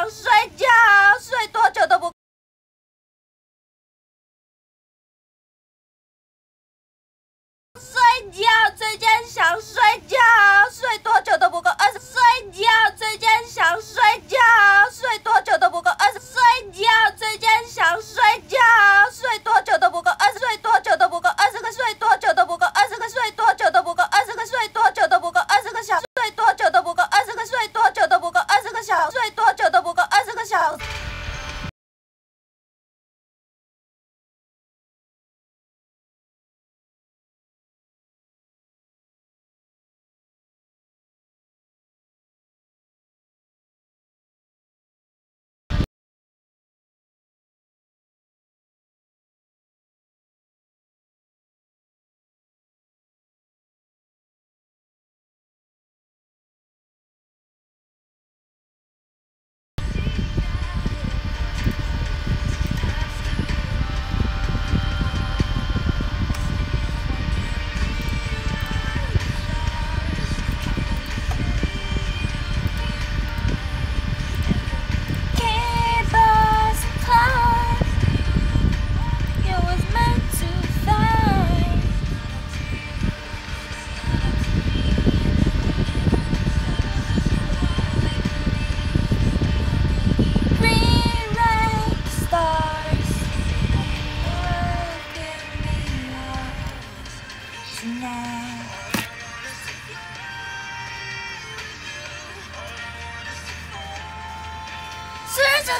小睡。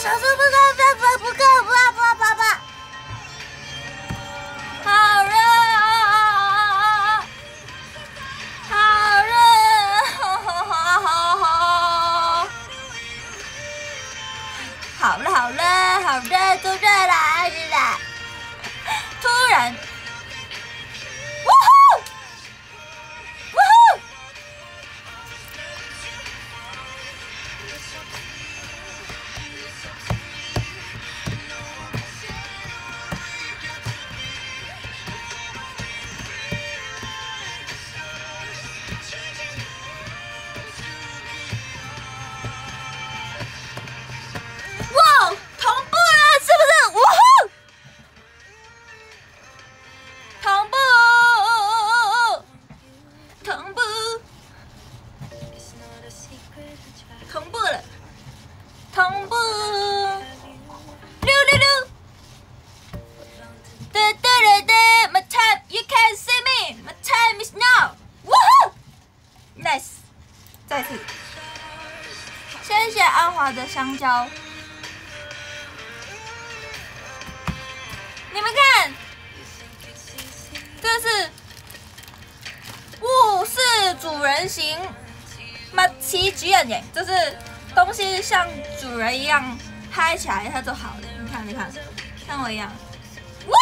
小术不够，不法不够，不。交，你们看，这是物是主人形，马奇巨人耶，就是东西像主人一样拍起来它就好了。你看，你看，像我一样，哇！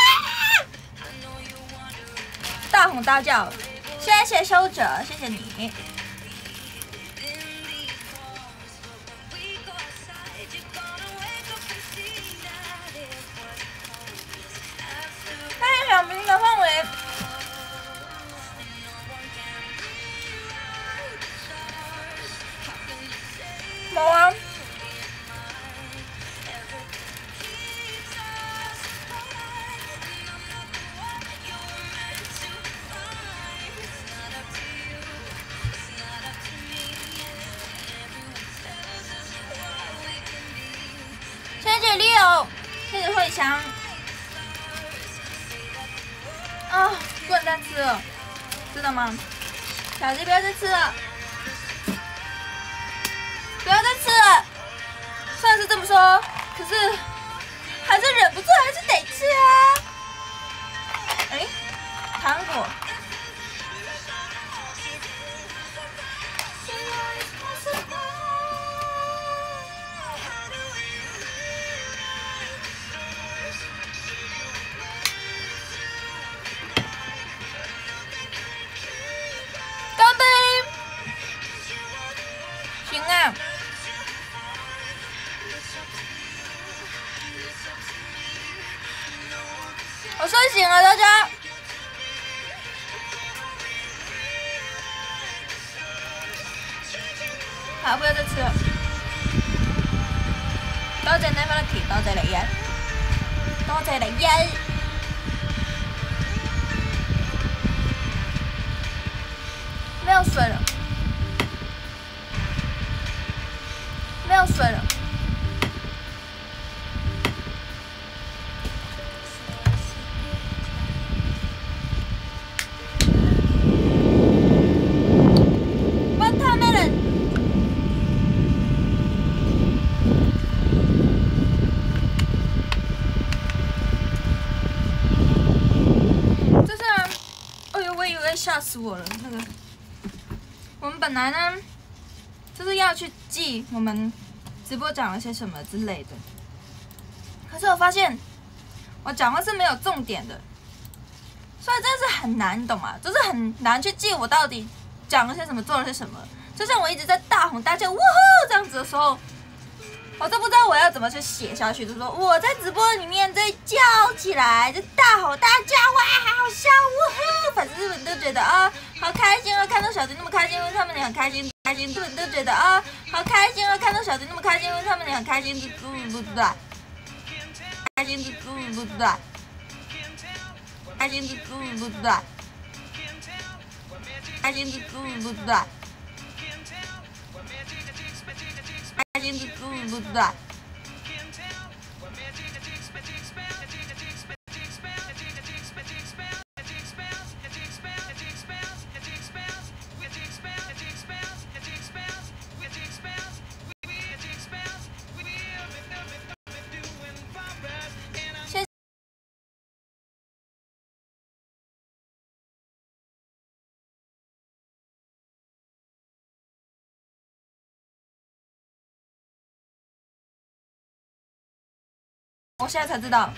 大吼大叫，谢谢收者，谢谢你。死我了！那个，我们本来呢，就是要去记我们直播讲了些什么之类的。可是我发现我讲话是没有重点的，所以真的是很难懂啊，就是很难去记我到底讲了些什么，做了些什么。就像我一直在大吼大叫“哇呼”这样子的时候，我都不知道我要怎么去写下去。就说我在直播里面在叫起来，就大吼大叫，“哇，好呜呼！日本都觉得啊，好开心啊！看到小迪那么开心，问他们你很开心。开心，日本都觉得啊，好开心啊！看到小迪那么开心，问他们你很开心。嘟嘟嘟嘟的，开心嘟嘟嘟嘟的，开心嘟嘟嘟嘟的，开心嘟嘟嘟嘟的，开心嘟嘟嘟嘟的开心嘟嘟嘟嘟嘟。我现在才知道。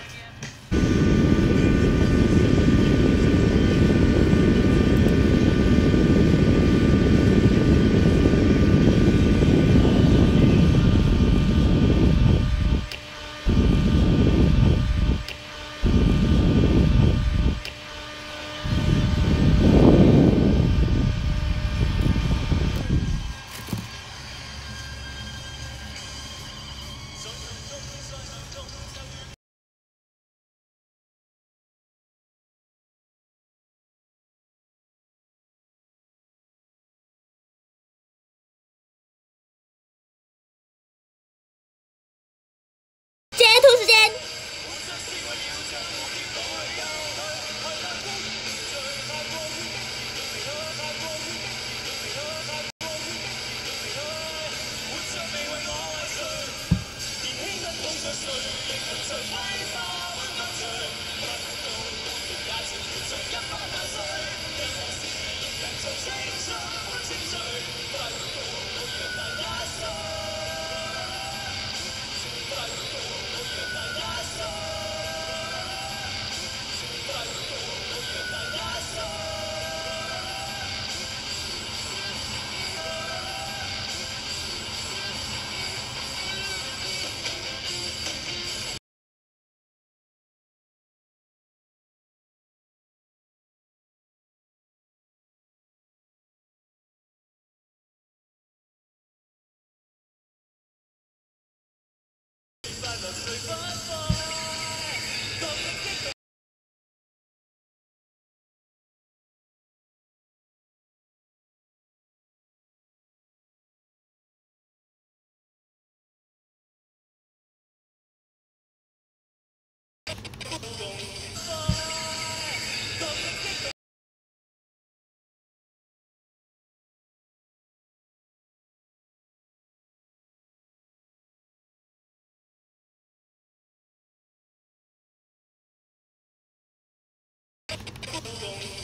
Thank you.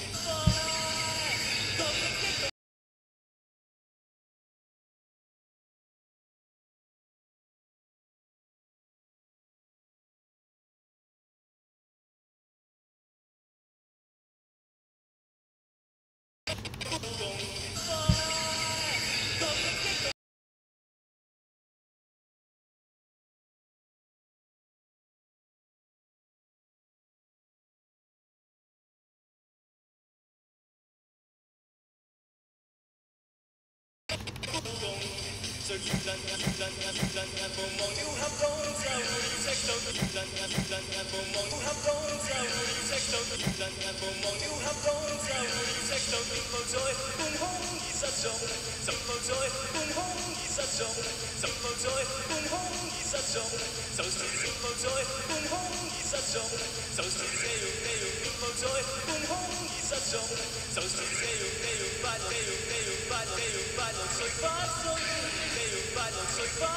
无忘了合奏，要即奏；无忘了合奏，要即奏；无忘了合奏，要即奏。怎浮在半空而失踪？怎浮在半空？沉浮在半空而失踪，就算浮在半空而失踪，就算这样那样浮在半空而失踪，就算这样那样发那样那样发那样发，能再发生，那样发能再发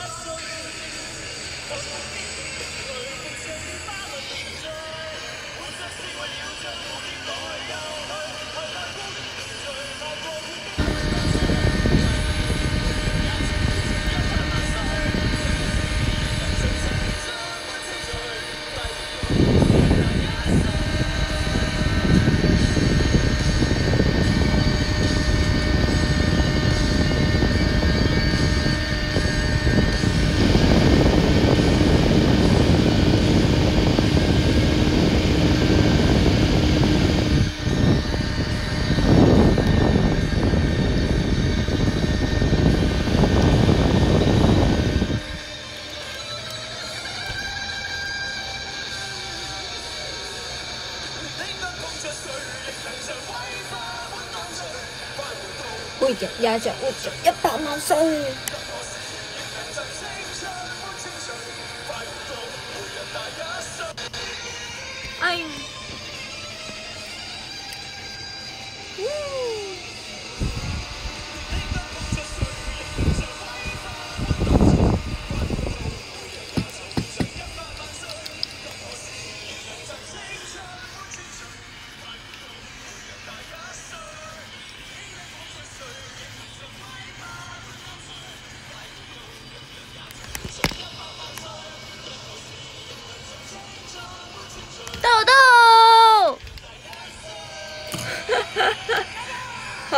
也活要一百万岁。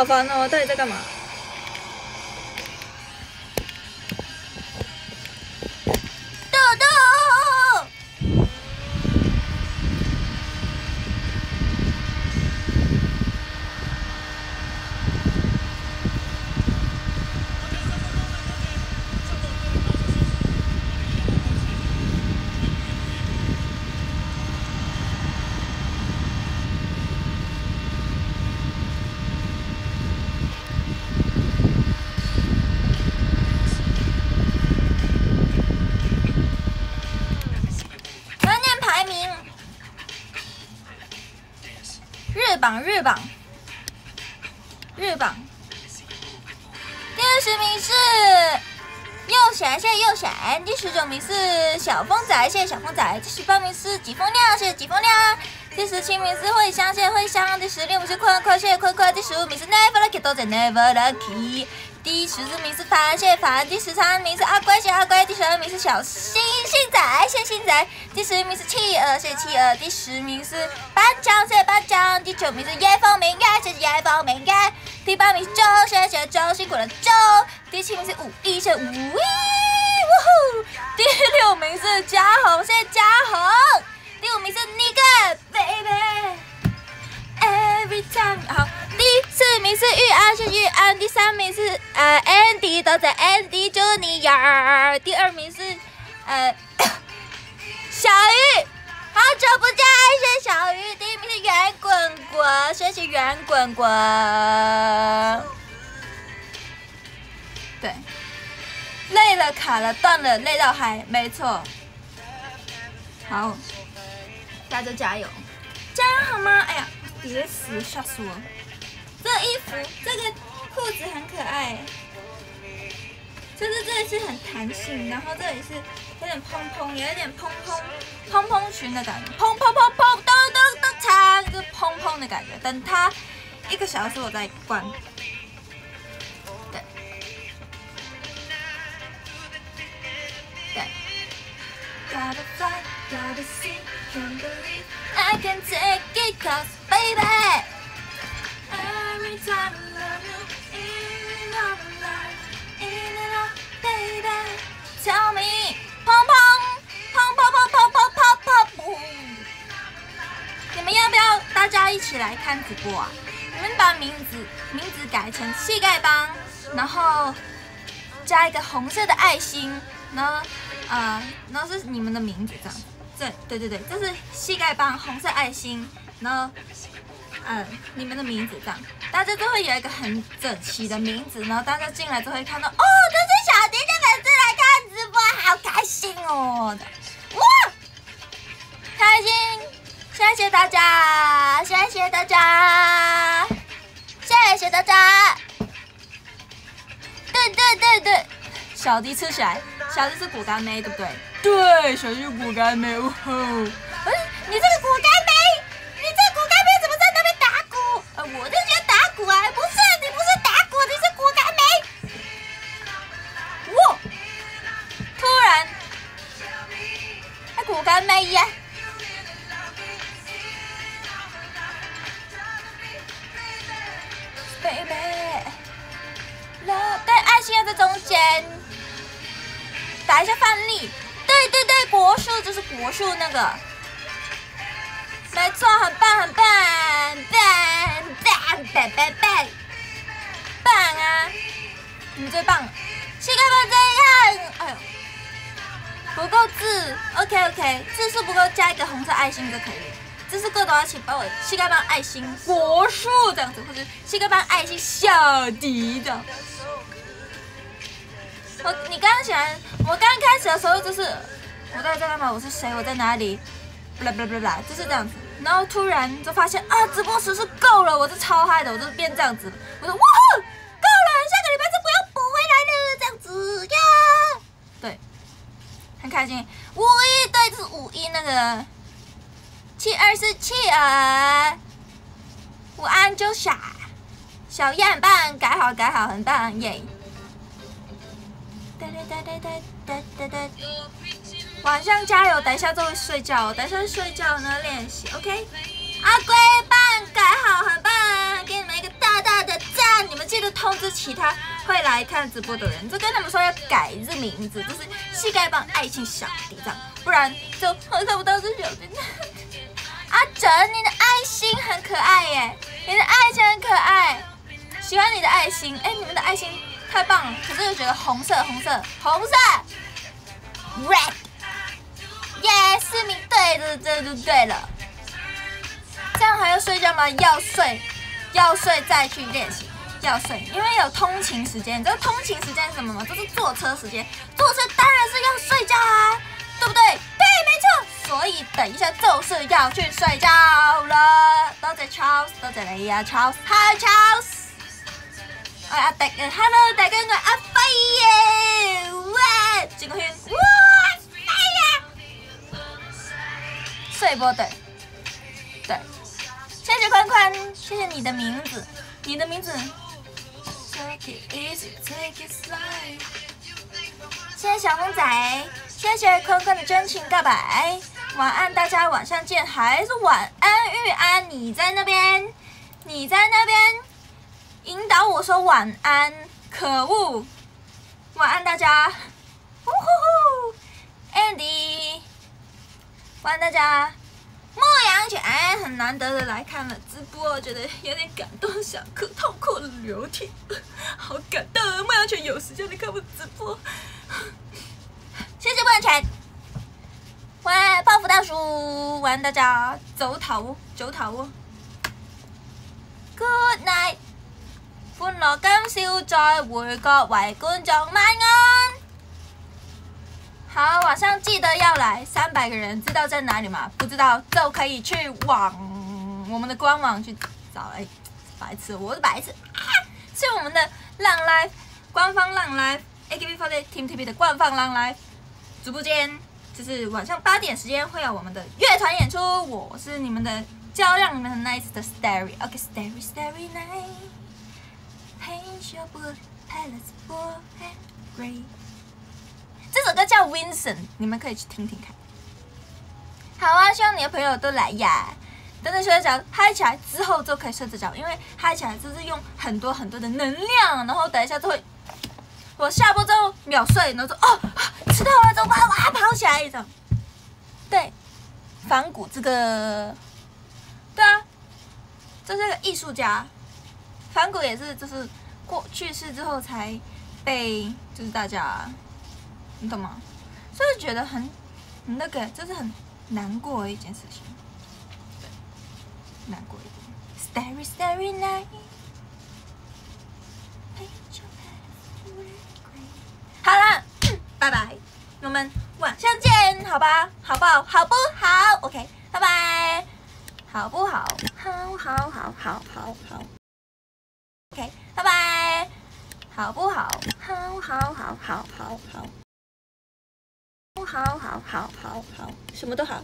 老板，到底在干嘛？榜日榜，日榜，第十名是右贤，谢谢右贤；第十九名是小风仔，谢谢小风仔；第十八名是季风亮，谢谢季风亮；第十七名是惠香，谢谢惠香；第十六名是坤坤，谢谢坤坤。第十五名是 Never l u c k 再见 Never l u c k 第十四名是螃蟹，螃第十三名是阿乖，谢阿乖；第十二名是小星星仔，谢星星仔；第十一名是企鹅，谢企鹅；第十名是班长，谢班长；第九名是叶凤鸣，耶谢叶凤鸣；耶，第八名是周学学，周辛苦了周；第七名是武艺，谢武艺；呜呼，第六名是嘉宏，谢嘉宏；第五名是尼 i c k b a b y 好，第四名是玉安，是玉安。第三名是呃，Andy，都在 Andy j u l i 第二名是呃，小玉，好久不见，谢谢小玉。第一名是圆滚滚，谢谢圆滚滚。对，累了，卡了，断了，累到嗨，没错。好，大家加油，加油好吗？哎呀。别死吓死我！这衣服这个裤子很可爱，就是这里是很弹性，然后这里是有点蓬蓬，有一点蓬蓬蓬蓬裙的感觉，蓬蓬蓬蓬噔噔噔嚓，就是蓬蓬的感觉。等它一个小时我再关。对，对。小明，砰砰砰砰砰砰砰砰砰！你们要不要大家一起来看直播啊？你们把名字名字改成乞丐帮，然后加一个红色的爱心，然后呃，然后是你们的名字这样。这对对对，这是膝盖帮红色爱心，然后，嗯，你们的名字这样，大家都会有一个很整齐的名字，然后大家进来都会看到，哦，这是小迪的粉丝来看直播，好开心哦，哇，开心，谢谢大家，谢谢大家，谢谢大家，对对对对，小迪吃起来，小迪是骨干妹，对不对？对，小心骨干没有。哎，你这个骨干。没错，很棒，很棒，棒，棒，棒，棒，棒，棒啊！你最棒，膝哥帮这一哎呦，不够字，OK OK，字数不够加一个红色爱心就可以。字数够多少，请帮我膝哥帮爱心国术这样子，或者膝哥帮爱心小迪的。我你刚刚想，我刚刚开始的时候就是。我到底在干嘛？我是谁？我在哪里？blah b l 就是这样子，然后突然就发现啊，直播时是够了，我是超嗨的，我就变这样子，我说哇哦，够了，下个礼拜就不用补回来了，这样子呀，对，很开心。五一，对，是五一那个七二四七二，午安就 u 小燕棒改好改好，很棒耶。哒哒哒哒哒哒哒哒。晚上加油，等一下就会睡觉，等一下睡觉呢练习，OK？阿龟棒改好，很棒，给你们一个大大的赞！你们记得通知其他会来看直播的人，就跟他们说要改这名字，就是膝盖棒爱情小弟这样，不然就我不到自己了。阿哲，你的爱心很可爱耶，你的爱心很可爱，喜欢你的爱心，哎，你们的爱心太棒了，可是又觉得红色，红色，红色，red。耶，四名对，的，这就对了。这样还要睡觉吗？要睡，要睡再去练习，要睡，因为有通勤时间。你这个通勤时间是什么吗？这是坐车时间，坐车当然是要睡觉啊，对不对？对，没错。所以等一下就是要去睡觉了。多谢 Charles，多谢你呀，Charles。Hi Charles。哎呀 d i h e l l o 大家好，阿飞耶。哇，转个哇。对，对，对，谢谢宽宽，谢谢你的名字，你的名字，谢谢小红仔，谢谢宽宽的真情告白，晚安大家，晚上见，还是晚安，玉安你在那边，你在那边，引导我说晚安，可恶，晚安大家，呜呼呼，Andy。欢迎大家，牧羊犬很难得的来看了直播，觉得有点感动，想哭，痛哭流涕，好感动！牧羊犬有时间来看我直播，谢谢牧羊犬。喂，泡芙大叔，迎大家早头早头，Good night，欢乐今宵再会，各位观众晚安。好，晚上记得要来三百个人，知道在哪里吗？不知道就可以去网我们的官网去找。哎，白痴，我是白痴，啊！是我们的浪 life 官方浪 life，AKB48 Team TP 的官方浪 life 直播间，就是晚上八点时间会有我们的乐团演出。我是你们的较量你们的 nice 的 Starry，OK，Starry，Starry Night，Paint your blood，palace full of grey。这首歌叫 Vincent，你们可以去听听看。好啊，希望你的朋友都来呀！等等，睡着嗨起来之后就可以睡着，因为嗨起来就是用很多很多的能量，然后等一下就会我下播之后秒睡，然后就哦吃到了，走吧，哇跑起来一种。对，反骨这个，对啊，这是一个艺术家，反骨也是就是过去世之后才被就是大家。你懂吗？就是觉得很那个，就是很难过的一件事情，对，难过一点。Starry, starry night. 好了，拜拜，我们晚上见，好吧？好不好？好不好？OK，拜拜，好不好？好，好，好，好，好，好。OK，拜拜，好不好？好，好，好，好，好，好。好，好，好，好，好，什么都好。